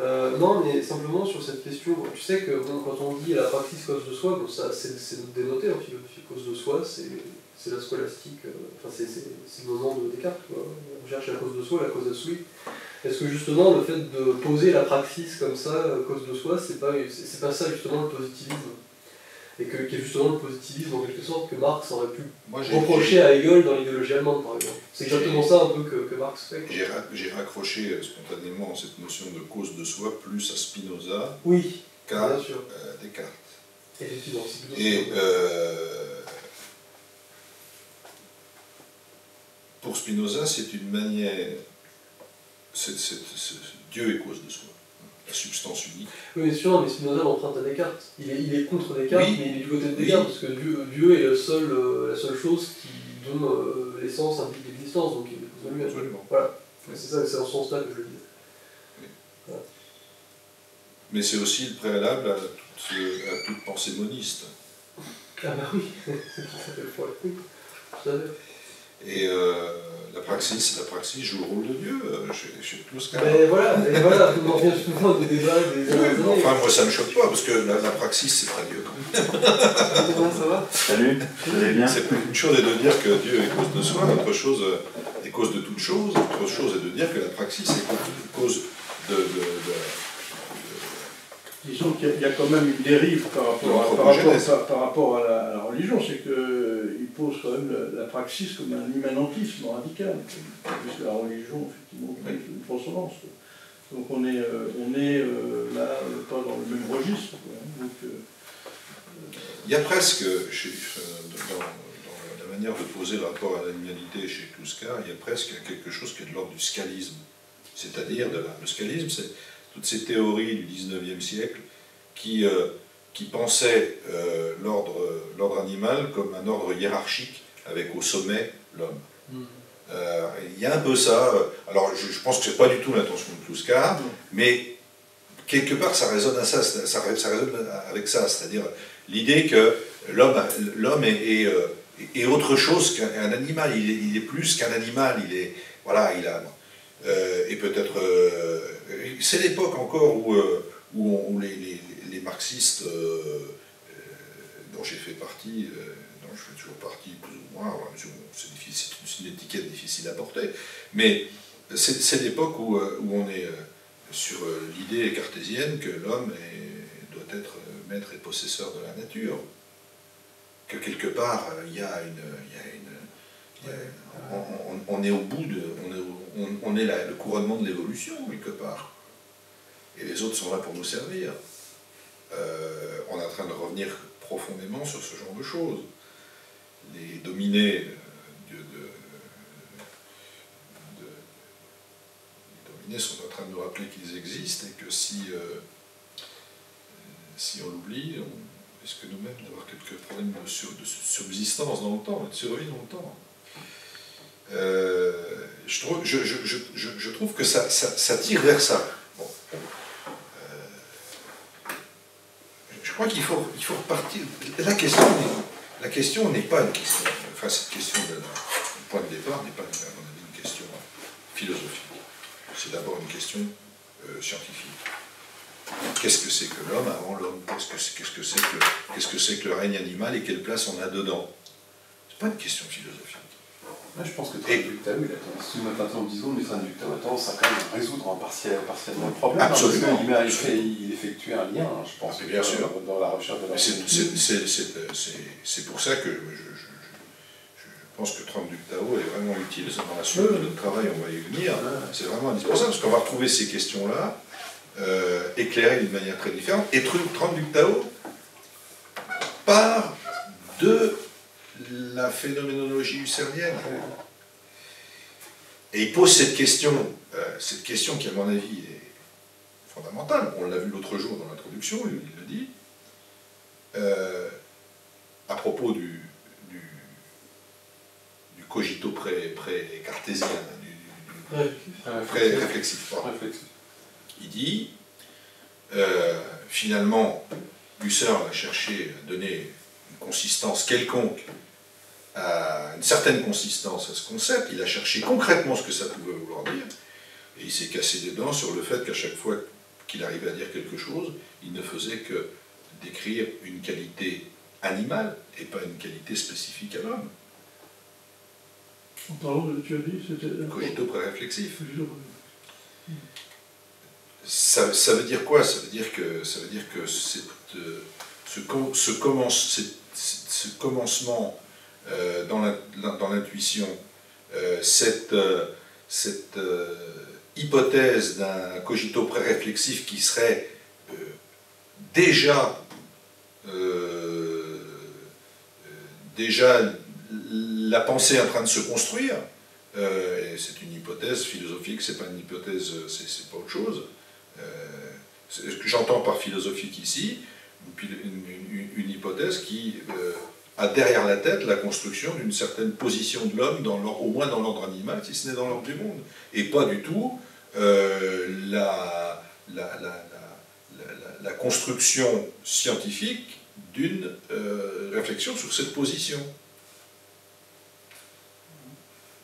Euh, non, mais simplement sur cette question, tu sais que quand on dit la praxis cause de soi, ça c'est dénoté en philosophie, cause de soi, c'est la scolastique, euh, enfin c'est le moment de Descartes, on cherche la cause de soi, la cause de soi. Est-ce que justement le fait de poser la praxis comme ça, euh, cause de soi, c'est pas, pas ça justement le positivisme? Et que, qui est justement le positivisme en quelque sorte que Marx aurait pu reprocher à Hegel dans l'idéologie allemande par exemple. C'est exactement ça un peu que, que Marx fait. J'ai raccroché euh, spontanément cette notion de cause de soi plus à Spinoza oui, qu'à euh, Descartes. Effectivement, Et euh, pour Spinoza, c'est une manière. Dieu est cause de soi la substance unique. Oui, mais sûr, mais Spinoza l'emprunte à Descartes. Il est, il est contre Descartes, mais il est du côté de Descartes, parce que Dieu, Dieu est le seul, euh, la seule chose qui donne euh, l'essence implique l'existence, donc il est Absolument. Voilà. C'est ça, c'est dans ce sens-là que je le dis. Mais c'est aussi le préalable à toute, à toute pensée moniste. Ah bah oui, c'est pour ça que le problème. Tout à fait. Et euh, la praxis, la praxis joue le rôle de Dieu euh, chez, chez Mais voilà, mais voilà, on revient souvent des débats des oui, Enfin, moi ça ne me choque pas, parce que la, la praxis c'est très Dieu quand même. ça va? Salut, vous allez bien? C'est une chose est de dire que Dieu est cause de soi, autre chose est cause de toute chose, autre chose est de dire que la praxis est cause de, de, de disons qu'il y, a quand même une dérive par rapport, à, par rapport, à, la, religion, c'est qu'il pose quand même la, praxis comme un immanentisme radical, puisque la religion, effectivement, est une transcendance. Donc on est, euh, on est euh, là pas dans le même registre. Donc, euh, il y a presque, dans, la manière de poser le rapport à l'animalité chez Kluskar, il y a presque quelque chose qui est de l'ordre du scalisme. C'est-à-dire, le scalisme, c'est toutes ces théories du 19e siècle qui, euh, qui pensaient euh, l'ordre animal comme un ordre hiérarchique avec au sommet l'homme. Mm. Euh, il y a un peu ça. Alors, je, pense que ce n'est pas du tout l'intention de Kluskar, mm. mais quelque part, ça résonne, à ça, ça, ça résonne avec ça, c'est-à-dire l'idée que l'homme est, est, autre chose qu'un animal. Il est, il est plus qu'un animal. Il est, voilà, il a, et peut-être c'est l'époque encore où, euh, où, les, marxistes, euh, euh, dont j'ai fait partie, dont je fais toujours partie plus ou moins, c'est une étiquette difficile à porter, mais c'est l'époque où, où, on est sur l'idée cartésienne que l'homme doit être maître et possesseur de la nature, que quelque part il y a une, on, est au bout de, on, est le couronnement de l'évolution quelque part et les autres sont là pour nous servir. Euh, on est en train de revenir profondément sur ce genre de choses. Les dominés, sont en train de nous rappeler qu'ils existent et que si, euh, si on l'oublie, on risque nous-mêmes d'avoir quelques problèmes de, subsistance dans le temps, de survie dans le temps. Je, trouve, je, trouve, que ça, tire vers ça. Je crois qu'il faut, il repartir. La question n'est pas une question, enfin cette question de, point de départ n'est pas, une question philosophique. C'est d'abord une question euh, scientifique. Qu'est-ce que c'est que l'homme avant l'homme? Qu'est-ce que c'est que, que le règne animal et quelle place on a dedans? C'est pas une question philosophique. Je pense que traducteur, il a tendance, si on 10 secondes, le traducteur a tendance à quand même résoudre en partiel, partiellement le problème. Absolument. il, fait, il effectue un lien, hein, je pense, bien sûr. dans la recherche de la C'est pour ça que je, je pense que Tao est vraiment utile dans la suite de notre travail, on va y venir. C'est vraiment indispensable parce qu'on va retrouver ces questions-là euh, éclairées d'une manière très différente. Et Tao part de la phénoménologie husserlienne. Et il pose cette question, euh, cette question qui, à mon avis, est fondamentale. On l'a vu l'autre jour dans l'introduction, il le dit, euh, à propos du, cogito pré-cartésien, pré-réflexif. Il dit, euh, finalement, Husserl a cherché à donner une consistance quelconque, à une certaine consistance à ce concept, il a cherché concrètement ce que ça pouvait vouloir dire, et il s'est cassé des dents sur le fait qu'à chaque fois qu'il arrivait à dire quelque chose, il ne faisait que décrire une qualité animale et pas une qualité spécifique à l'homme. Pardon, tu as dit c'était. Cogito pré-réflexif. Ça, ça, veut dire quoi? Ça veut dire que, ça veut dire que cette, euh, ce, ce, commence, ce commencement euh, dans l'intuition, euh, cette, cette hypothèse d'un cogito pré-réflexif qui serait déjà, déjà la pensée en train de se construire, euh, c'est une hypothèse philosophique, c'est pas une hypothèse, c'est pas autre chose. Euh, ce que j'entends par philosophique ici, une, hypothèse qui euh, a derrière la tête la construction d'une certaine position de l'homme, au moins dans l'ordre animal, si ce n'est dans l'ordre du monde, et pas du tout la, la, la, la, construction scientifique d'une réflexion sur cette position.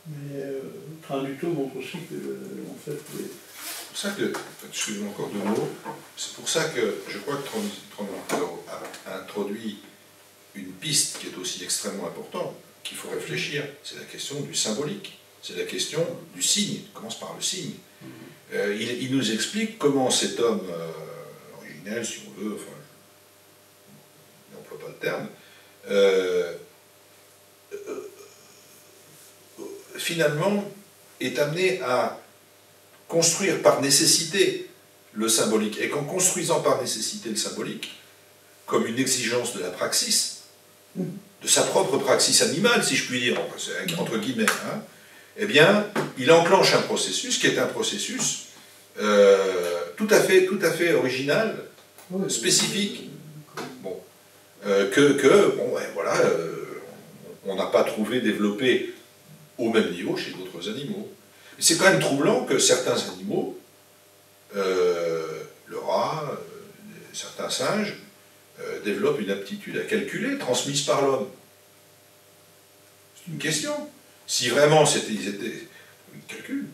Mais euh, Traducto montre aussi que, euh, en fait, C'est pour ça que, excusez-moi encore deux mots, c'est pour ça que je crois que Traducto a introduit une piste qui est aussi extrêmement importante, qu'il faut réfléchir, c'est la question du symbolique, c'est la question du signe, il commence par le signe. Euh, il, nous explique comment cet homme originel, si on veut, enfin, on n'emploie pas le terme, finalement, est amené à construire par nécessité le symbolique. Et qu'en construisant par nécessité le symbolique, comme une exigence de la praxis, de sa propre praxis animale, si je puis dire, entre guillemets, hein, eh bien, il enclenche un processus qui est un processus euh, tout, à fait, tout à fait original, spécifique, bon, euh, que, que, bon, voilà, euh, on n'a pas trouvé développé au même niveau chez d'autres animaux. C'est quand même troublant que certains animaux, le rat, certains singes, euh, développent une aptitude à calculer transmise par l'homme. C'est une question. Si vraiment c'était, ils étaient. Ils calculent.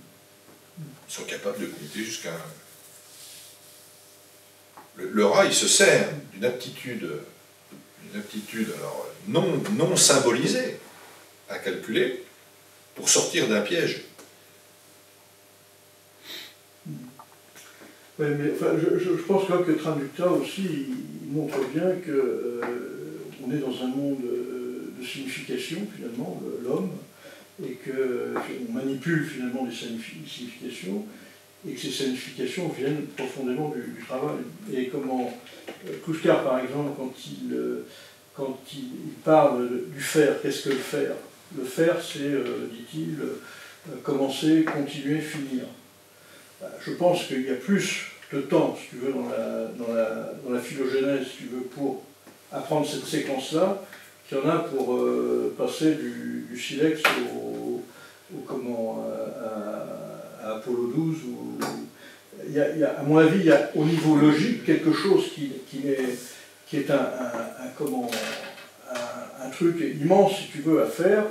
Ils sont capables de compter jusqu'à. Le, rat, il se sert d'une aptitude, aptitude alors, non, non symbolisée à calculer, pour sortir d'un piège. Mais je, pense que Traducteur aussi montre bien qu'on euh, est dans un monde euh, de signification, finalement, l'homme, et qu'on manipule finalement des significations, et que ces significations viennent profondément du, travail. Et comment euh, par exemple, quand il, quand il parle du faire, qu'est-ce que le faire? Le faire, c'est, euh, dit-il, euh, commencer, continuer, finir. Bah, je pense qu'il y a plus de temps, si tu veux, dans la, dans la, dans la phylogénèse, si tu veux, pour apprendre cette séquence-là, qu'il y en a pour euh, passer du, silex au, comment, à, Apollo 12. Ou, il y a, à mon avis, il y a au niveau logique quelque chose qui, qui, est, qui est un, comment, un un truc immense, si tu veux, à faire,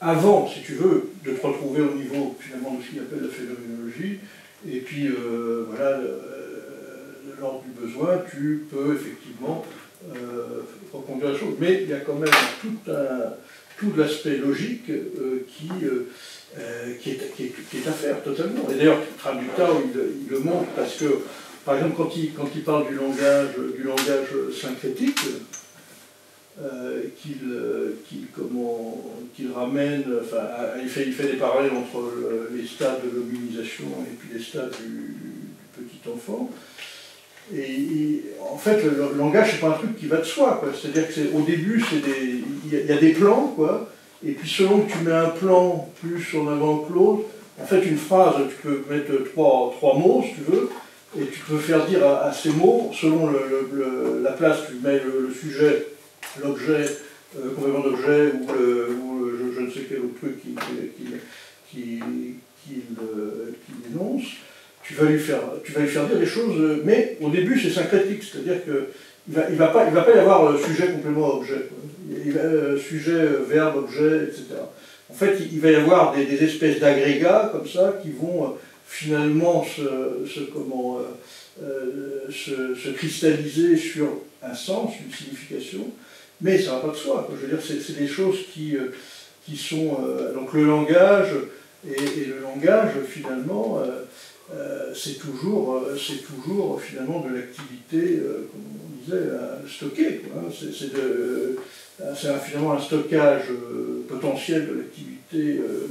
avant, si tu veux, de te retrouver au niveau finalement de ce qu'il appelle la phénoménologie, et puis voilà, lors du besoin, tu peux effectivement reconduire la chose. Mais il y a quand même tout, tout l'aspect logique qui euh, qui, est, à faire totalement. Et d'ailleurs, Traductao, il, il, le montre parce que, par exemple, quand il, quand il parle du langage, du langage syncrétique, euh, qu'il qu'il ramène, enfin, il fait, il fait des parallèles entre les stades de l'hominisation et puis les stades du, petit enfant. Et, en fait, le, langage, c'est pas un truc qui va de soi. C'est-à-dire qu'au début, il y, a des plans, quoi, et puis selon que tu mets un plan plus en avant que l'autre, en fait une phrase, tu peux mettre trois, trois mots si tu veux, et tu peux faire dire à, ces mots, selon le, la place, tu mets le, sujet, l'objet, euh, complément d'objet, ou, ou je, ne sais quel autre truc qui, qui, qui, qui l'énonce, tu vas, lui faire, tu vas lui faire dire des choses, mais au début c'est syncrétique, c'est-à-dire que il ne va, il va, pas, il va pas y avoir euh, sujet, complément, objet. Euh, sujet, euh, verbe, objet, etc. En fait, il, va y avoir des, espèces d'agrégats comme ça qui vont finalement se, comment, se, cristalliser sur un sens, une signification, mais ça va pas de soi. Je veux dire, c'est des choses qui, qui sont. donc le langage, et, le langage, finalement, c'est toujours, c'est toujours finalement de l'activité, stocker. Quoi. Hein. C'est, euh, finalement un stockage euh, potentiel de l'activité, euh,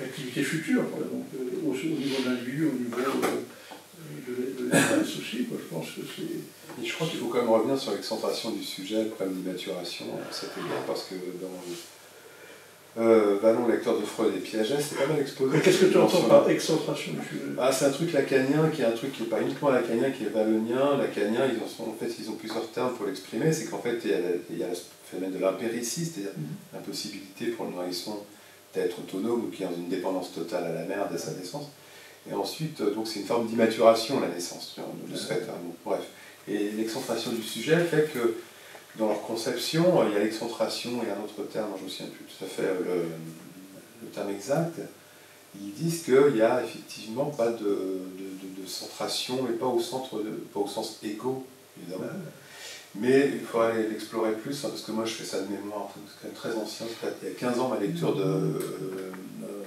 l'activité future, Donc, au, niveau de l'individu, au niveau de, l'espèce aussi. Quoi. Je pense que c'est. Je crois qu'il faut quand même revenir sur l'excentration du sujet, le problème d'imaturation à cet égard, parce que dans euh, Vallon, lecteur de Freud et Piaget, c'est pas mal exposé. Qu'est-ce que tu entends par excentration du sujet? Ah, C'est un truc lacanien qui est un truc qui n'est pas uniquement lacanien, qui est vallonien. Lacanien, ils en sont, en fait, ils ont plusieurs termes pour l'exprimer. C'est qu'en fait, il y, a, il y, a, le phénomène de l'impéritie, c'est-à-dire mhm. l'impossibilité pour le nourrisson d'être autonome ou qui est dans une dépendance totale à la mère dès sa naissance. Et ensuite, euh, donc c'est une forme d'immaturation, la naissance, de ce fait. Hein, bref. Et l'excentration du sujet fait que dans leur conception, il y a l'excentration et un autre terme, je ne me souviens plus tout à fait le, le terme exact, ils disent qu'il n'y a effectivement pas de, de, de, centration et pas au, centre pas au sens égaux, évidemment. Mais il faudrait l'explorer plus, hein, parce que moi je fais ça de mémoire, c'est quand même très ancien, il y a 15 ans ma lecture de euh, euh,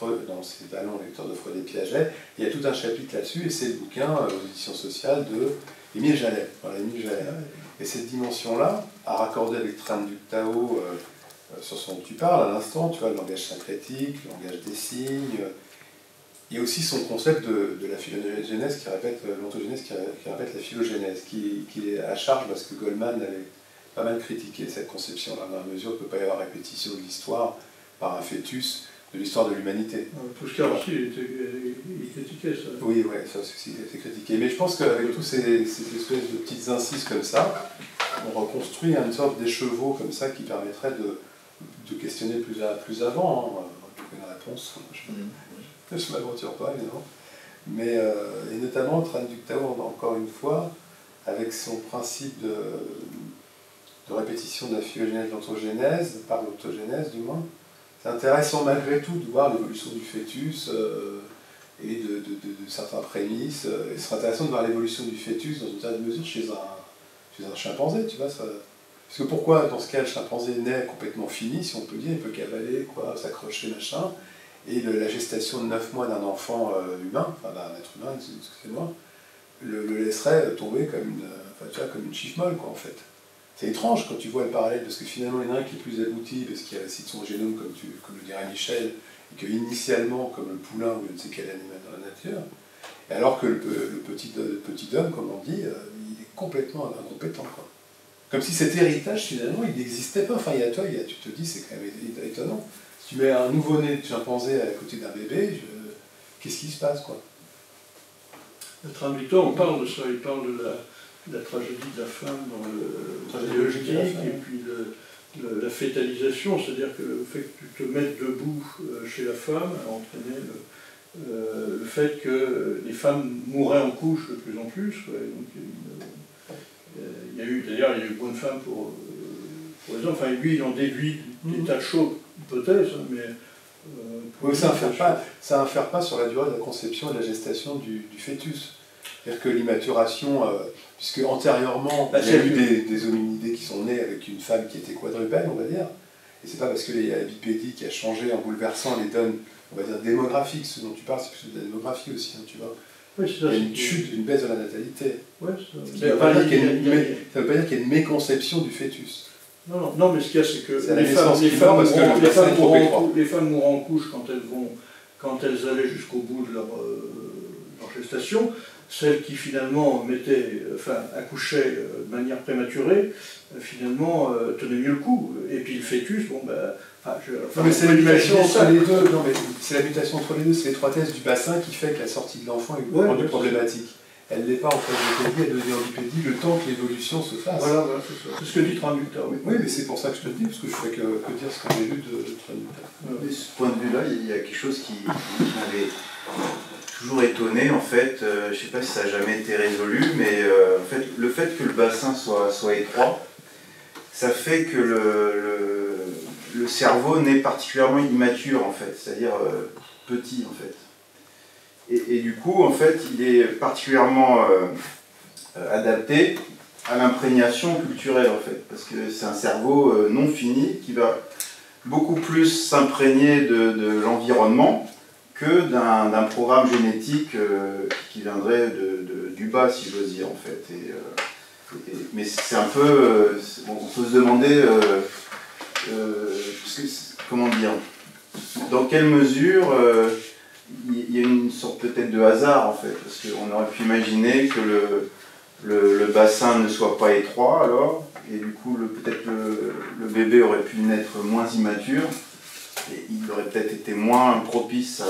Freud, non c'est Ballon, lecteur de Freud et Piaget, il y a tout un chapitre là-dessus, et c'est le bouquin euh, aux éditions sociales de Émile Jallet. Voilà, Émile Jallet. Et cette dimension-là, à raccorder avec Tran du Tao, euh, euh, sur ce dont tu parles à l'instant, tu vois, le langage syncrétique, le langage des signes, il y a aussi son concept de, de la phylogénèse qui répète, euh, l'ontogénèse qui, répète la phylogénèse, qui, qui, est à charge parce que Goldman avait pas mal critiqué cette conception-là, dans la mesure qu'il ne peut pas y avoir répétition de l'histoire par un fœtus de l'histoire de l'humanité. Pouchkar ah, aussi, il, critiquait ça. Oui, ouais, ça aussi, il était critiqué. Mais je pense qu'avec tous ces, ces, espèces de petites incises comme ça, on reconstruit une sorte d'écheveau comme ça qui permettrait de, de questionner plus, à, plus avant. Hein. une réponse, je ne m'aventure pas, évidemment. Mais, euh, et notamment, Traductao, encore une fois, avec son principe de, de répétition de la phylogénèse, l'ontogénèse, par l'autogénèse du moins, c'est intéressant malgré tout de voir l'évolution du fœtus euh, et de, de, certains prémices. Euh, et ce serait intéressant de voir l'évolution du fœtus dans une certaine mesure chez un, chez un chimpanzé, tu vois. Ça... Parce que pourquoi, dans ce cas, le chimpanzé naît complètement fini, si on peut dire, il peut cavaler, quoi, s'accrocher, machin, et la gestation de 9 mois d'un enfant euh, humain, enfin d'un être humain, excusez-moi, le, le, laisserait tomber comme une, enfin, tu vois, comme une chiffre molle, quoi, en fait. C'est étrange quand tu vois le parallèle, parce que finalement, il y en a un qui est plus abouti, parce qu'il de son génome, comme, tu, comme le dirait Michel, et que initialement, comme le poulain ou je ne sais quel animal dans la nature, alors que le, petit, petit homme, comme on dit, euh, il est complètement incompétent. Quoi. Comme si cet héritage, finalement, il n'existait pas. Enfin, il y a toi, tu te dis, c'est quand même étonnant. Si tu mets un nouveau-né chimpanzé à côté d'un bébé, qu'est-ce qui se passe quoi? Notre on parle de ça, il parle de la la tragédie de la femme dans le biologique, et puis la fétalisation, c'est-à-dire que le fait que tu te mettes debout euh, chez la femme a entraîné le, euh, fait que les femmes mouraient en couche de plus en plus. donc, il y a eu, d'ailleurs, il y a eu bonne femme pour, pour exemple, enfin, lui, il en déduit des tas de choses, hypothèses, hein, mais. Euh, oui, ça pas, ça infère pas sur la durée de la conception et de la gestation du, fœtus. C'est-à-dire que l'immaturation, euh, puisque antérieurement, il y a eu des, des, hominidés qui sont nés avec une femme qui était quadrupède, on va dire, et c'est pas parce que la bipédie qui a changé en bouleversant les donnes, on va dire démographiques, ce dont tu parles, c'est plus de la démographie aussi, hein, tu vois. Oui, ça, il y a une chute, une baisse de la natalité. Ouais, ça ne veut, pas dire qu'il y, a une méconception du fœtus. Non, non, non mais ce qu'il y a, c'est que, les femmes, les, femmes mourant, les, femmes mourant, les femmes mourant en couche quand elles, vont, quand elles allaient jusqu'au bout de leur, euh, leur gestation, celles qui finalement mettaient, enfin, accouchaient euh, de manière prématurée, euh, finalement tenaient mieux le coup. Et puis le fœtus, bon ben. Enfin, mais c'est la mutation entre les deux. Non, mais c'est la mutation entre les deux. C'est l'étroitesse du bassin qui fait que la sortie de l'enfant est ouais, rendue problématique elle n'est pas en quadripédie, elle devient en le temps que l'évolution se fasse. Voilà, voilà c'est ça. C'est ce que dit traducteur, oui. Oui, mais c'est pour ça que je te le dis, parce que je ne ferais que, dire ce que j'ai lu de, de traducteur. De ce point de vue-là, il y a quelque chose qui, m'avait toujours étonné, en fait. Euh, je ne sais pas si ça n'a jamais été résolu, mais euh, en fait, le fait que le bassin soit, soit étroit, ça fait que le, cerveau n'est particulièrement immature, en fait, c'est-à-dire euh, petit, en fait. Et, du coup, en fait, il est particulièrement adapté à l'imprégnation culturelle, en fait, parce que c'est un cerveau non fini qui va beaucoup plus s'imprégner de, l'environnement que d'un programme génétique qui viendrait du bas, si j'ose dire, en fait. mais c'est un peu... on peut se demander... comment dire Dans quelle mesure il y a une sorte peut-être de hasard en fait, parce qu'on aurait pu imaginer que le, le, bassin ne soit pas étroit alors, et du coup peut-être le, le, bébé aurait pu naître moins immature, il aurait peut-être été moins propice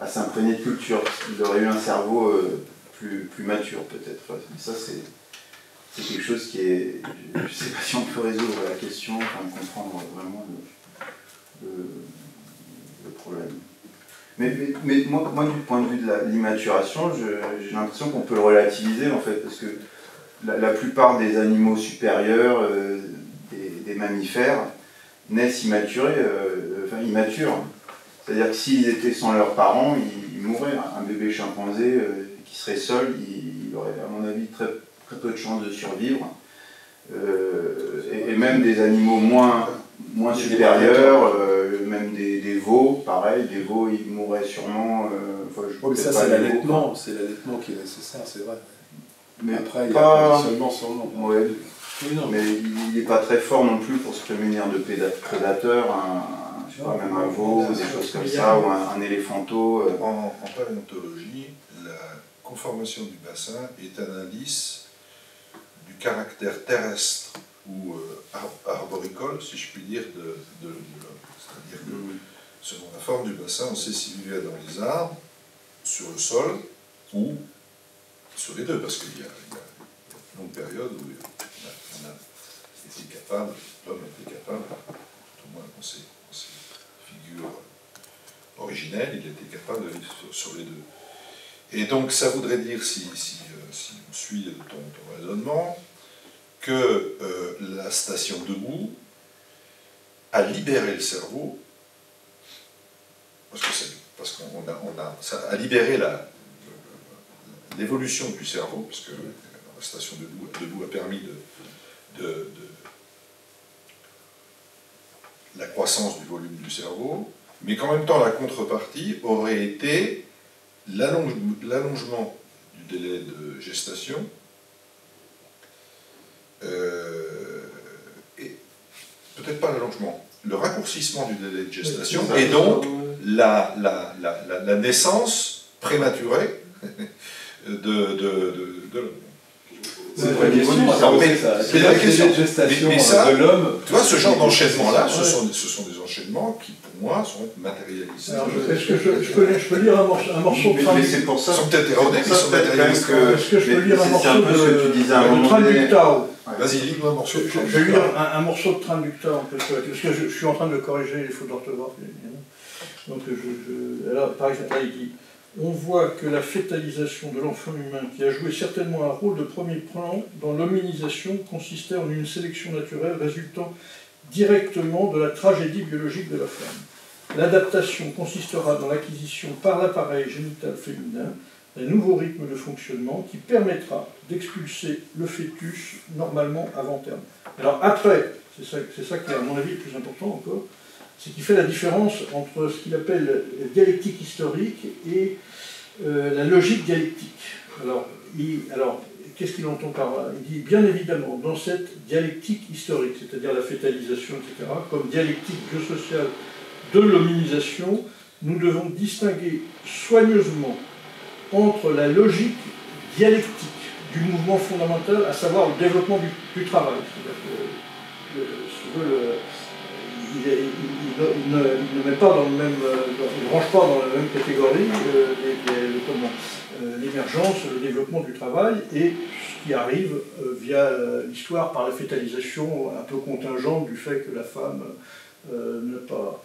à, s'imprégner de culture, il aurait eu un cerveau euh, plus, plus mature peut-être. Ça c'est quelque chose qui est. Je ne sais pas si on peut résoudre la question, enfin comprendre vraiment le, le problème. Mais, mais, moi, moi, du point de vue de l'immaturation, j'ai l'impression qu'on peut le relativiser en fait, parce que la, plupart des animaux supérieurs, euh, des, mammifères, naissent immaturés, euh, immatures. C'est-à-dire que s'ils étaient sans leurs parents, ils, mourraient. Un bébé chimpanzé euh, qui serait seul, il, aurait à mon avis très, très peu de chances de survivre. Et, et, même des animaux moins, moins supérieurs même des, des, veaux, pareil, des veaux ils mourraient sûrement. Euh, mais ça c'est l'allaitement, c'est l'allaitement qui est nécessaire, c'est vrai. Mais après, il y a seulement son nom. Ouais. Mais il n'est pas très fort non plus pour se prémunir de prédateurs, même un veau, des choses comme ça, ou un, éléphanto. Euh. En, en paléontologie, la conformation du bassin est un indice du caractère terrestre ou euh, arboricole, si je puis dire, de, de, de c'est-à-dire que selon la forme du bassin, on sait s'il vivait dans les arbres, sur le sol ou sur les deux, parce qu'il y, a une longue période où on a, été capable, l'homme a été capable, tout au moins ses, figures originelles, il était capable de vivre sur, les deux. Et donc ça voudrait dire, si, si, euh, on suit ton, raisonnement, que euh, la station debout a libéré le cerveau, parce qu'on a, on a, ça a libéré l'évolution du cerveau, parce que la station debout, debout a permis de, de, la croissance du volume du cerveau, mais qu'en même temps la contrepartie aurait été l'allongement du délai de gestation euh, et peut-être pas l'allongement, le raccourcissement du délai de gestation, et donc la, la, la, la naissance prématurée de, de, de, de l'homme. C'est la question, c'est la question. Mais, ça, de l'homme. Tu vois, ce genre d'enchaînement-là, ce, sont, ce sont des enchaînements qui, pour moi, sont matérialisés. Est-ce que je, je, peux, je, peux, lire un morceau, un morceau de Mais c'est pour ça. Ils sont peut-être erronés, mais ils sont matérialisés. Est-ce que je peux lire un morceau de, de, Vas-y, lis-moi un morceau de Je vais lire un, morceau de traducteur, parce que je, suis en train de corriger les fautes d'orthographe. Donc, je, je, alors, par exemple, là, il dit on voit que la fétalisation de l'enfant humain, qui a joué certainement un rôle de premier plan dans l'hominisation, consistait en une sélection naturelle résultant directement de la tragédie biologique de la femme. L'adaptation consistera dans l'acquisition par l'appareil génital féminin d'un nouveau rythme de fonctionnement qui permettra d'expulser le fœtus normalement avant terme. Alors après, c'est ça, ça, qui est à mon avis le plus important encore, c'est qu'il fait la différence entre ce qu'il appelle dialectique historique et euh, la logique dialectique. Alors, qu'est-ce qu'il entend par là? Il dit bien évidemment, dans cette dialectique historique, c'est-à-dire la fétalisation, etc., comme dialectique biosociale de l'hominisation, nous devons distinguer soigneusement entre la logique dialectique du mouvement fondamental, à savoir le développement du, travail. Il, ne, met pas dans le même, il range pas dans la même catégorie euh, l'émergence, le développement du travail et ce qui arrive euh, via l'histoire par la fétalisation un peu contingente du fait que la femme euh, ne pas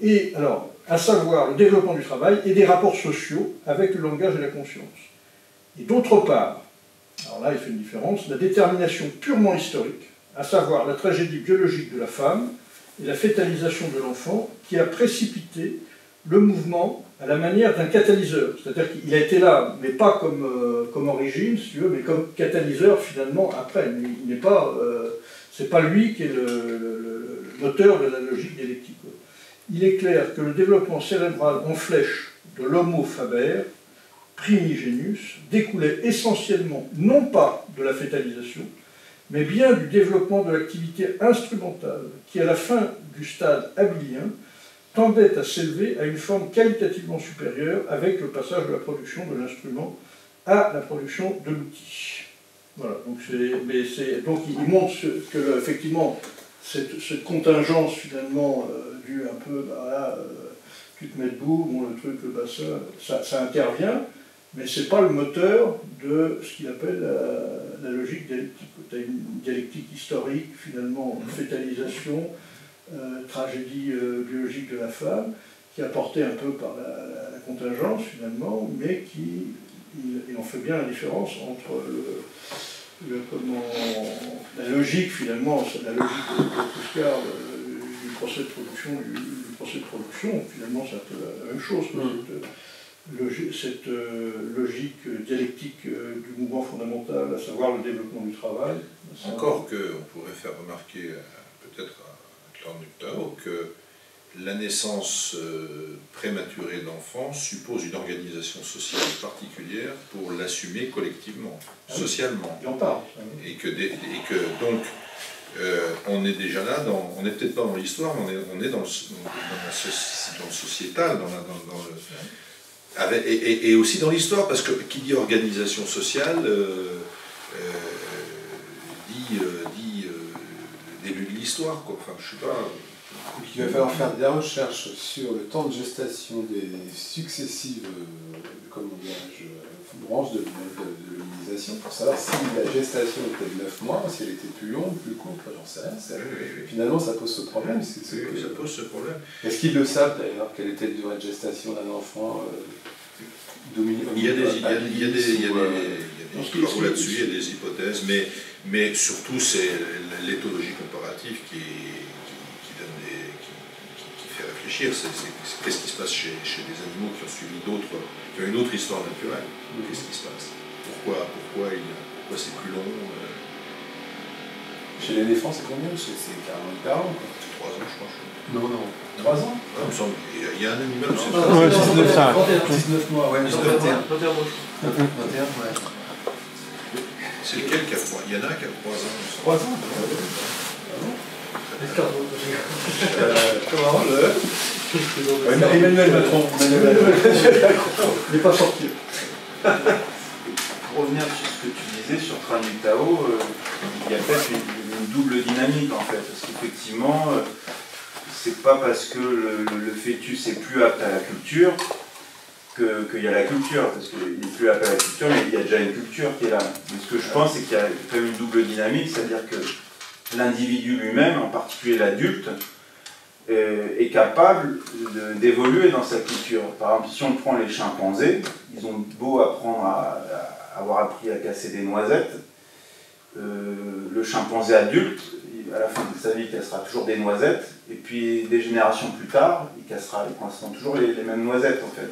et alors, à savoir le développement du travail et des rapports sociaux avec le langage et la conscience. Et d'autre part, alors là il fait une différence, la détermination purement historique, à savoir la tragédie biologique de la femme et la fétalisation de l'enfant qui a précipité le mouvement à la manière d'un catalyseur. C'est-à-dire qu'il a été là, mais pas comme, euh, comme origine, si tu veux, mais comme catalyseur finalement après. il n'est pas, euh, c'est pas lui qui est moteur de la logique dialectique il est clair que le développement cérébral en flèche de l'Homo faber, primigenius, découlait essentiellement non pas de la fétalisation, mais bien du développement de l'activité instrumentale qui, à la fin du stade abilien, tendait à s'élever à une forme qualitativement supérieure avec le passage de la production de l'instrument à la production de l'outil. Voilà, donc, il montre que effectivement cette, contingence finalement euh, due un peu, bah, tu te mets debout, bon, le truc, le bassin, ça intervient, mais ce n'est pas le moteur de ce qu'il appelle la, logique dialectique. Tu as une dialectique historique, finalement, une fétalisation, euh, tragédie biologique de la femme, qui est apportée un peu par la, contingence, finalement, mais qui il, en fait bien la différence entre le, la logique finalement, la logique de, euh, du procès de production, du, procès de production, finalement c'est un peu la, même chose. Cette, euh, logique dialectique euh, du mouvement fondamental, à savoir le développement du travail. Encore qu'on pourrait faire remarquer peut-être à Claude que la naissance euh, prématurée d'enfants suppose une organisation sociale particulière pour l'assumer collectivement, ah socialement. Et on parle. Et que, et que donc, euh, on est déjà là, dans, on n'est peut-être pas dans l'histoire, mais on est, dans, le, sociétal, dans, le, et, aussi dans l'histoire, parce que qui dit organisation sociale euh, dit, dit début de l'histoire, quoi. Enfin, je sais pas. Il va falloir faire des recherches sur le temps de gestation des successives euh, comment branches de, l'immunisation pour savoir si la gestation était de 9 mois, si elle était plus longue, plus courte, j'en sais rien. Finalement, ça pose ce problème. ça pose ce problème. Est-ce qu'ils le savent d'ailleurs, quelle était la durée de gestation d'un enfant il y a des, il y a, il y a des, il y a des, là-dessus, il y a des hypothèses, mais, mais surtout c'est l'éthologie comparative qui, c'est qu'est-ce qui se passe chez, des animaux qui ont suivi d'autres, qui ont une autre histoire naturelle. Qu'est-ce qui se passe? Pourquoi, pourquoi, pourquoi c'est plus long euh? Chez l'éléphant, c'est combien? C'est carrément hyper long. C'est 3 ans, je crois. Non, non. 3 ans? Il, y a, un animal où c'est ouais, 19 mois. Ouais, 21. 21 ouais. C'est lequel qui a 3 Il y en a un qui a 3 ans. 3 ans? Comment le... Emmanuel Macron. Il n'est pas sorti. Revenir sur ce que tu disais sur Tranutao, euh, il y a peut-être une, double dynamique en fait. Parce qu'effectivement, euh, c'est pas parce que le, fœtus est plus apte à la culture qu'il y a la culture, parce qu'il est plus apte à la culture, mais il y a déjà une culture qui est là. Mais ce que je pense, c'est qu'il y a quand même une double dynamique, c'est-à-dire que l'individu lui-même, en particulier l'adulte, est capable d'évoluer dans sa culture. Par exemple, si on prend les chimpanzés, ils ont beau apprendre à, avoir appris à casser des noisettes, le chimpanzé adulte, à la fin de sa vie, il cassera toujours des noisettes, et puis des générations plus tard, il cassera, toujours les, mêmes noisettes en fait.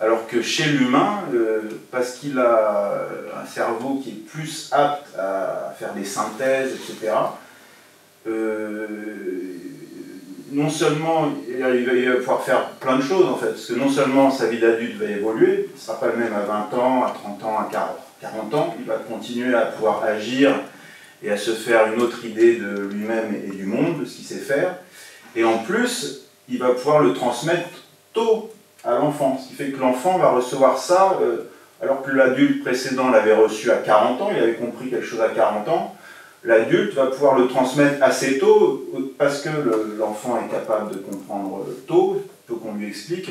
Alors que chez l'humain, euh, parce qu'il a un cerveau qui est plus apte à faire des synthèses, etc., euh, non seulement il va, pouvoir faire plein de choses en fait, parce que non seulement sa vie d'adulte va évoluer, il ne sera pas le même à 20 ans, à 30 ans, à 40 ans, il va continuer à pouvoir agir et à se faire une autre idée de lui-même et du monde, de ce qu'il sait faire. Et en plus, il va pouvoir le transmettre tôt à l'enfant, ce qui fait que l'enfant va recevoir ça, euh, alors que l'adulte précédent l'avait reçu à 40 ans, il avait compris quelque chose à 40 ans, l'adulte va pouvoir le transmettre assez tôt, parce que l'enfant est capable de comprendre tôt, faut qu'on lui explique,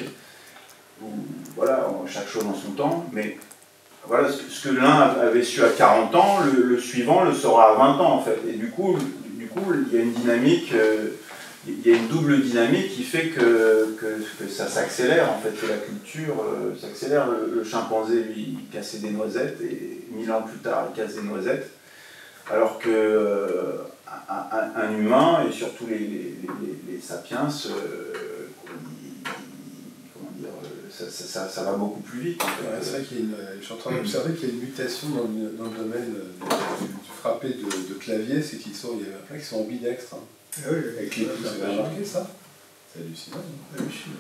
voilà, chaque chose en son temps, mais voilà, ce que l'un avait su à 40 ans, le, suivant le saura à 20 ans en fait. Et du coup, du coup il y a une dynamique, euh, il y a une double dynamique qui fait que, que, ça s'accélère en fait, que la culture euh, s'accélère. Le, chimpanzé, lui, cassait des noisettes et mille ans plus tard, il casse des noisettes. Alors que euh, un, humain, et surtout les, les, les, sapiens, ça, va beaucoup plus vite. c'est vrai qu'il y a une, je suis en train d'observer qu'il y a une mutation dans le, dans le domaine du, frappé de, clavier, c'est qu'ils sont, il y a plein qui sont ambidextres. Hein. Ah oui, avec les pouces, vous avez remarqué ça C'est hallucinant. Hallucinant.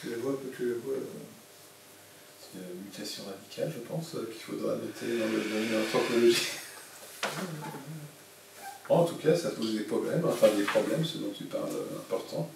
Tu les vois, tu les vois. C'est une mutation radicale, je pense, euh, qu'il faudra noter dans le domaine anthropologie. En tout cas, ça pose des problèmes, enfin des problèmes, ce dont tu parles, euh, importants.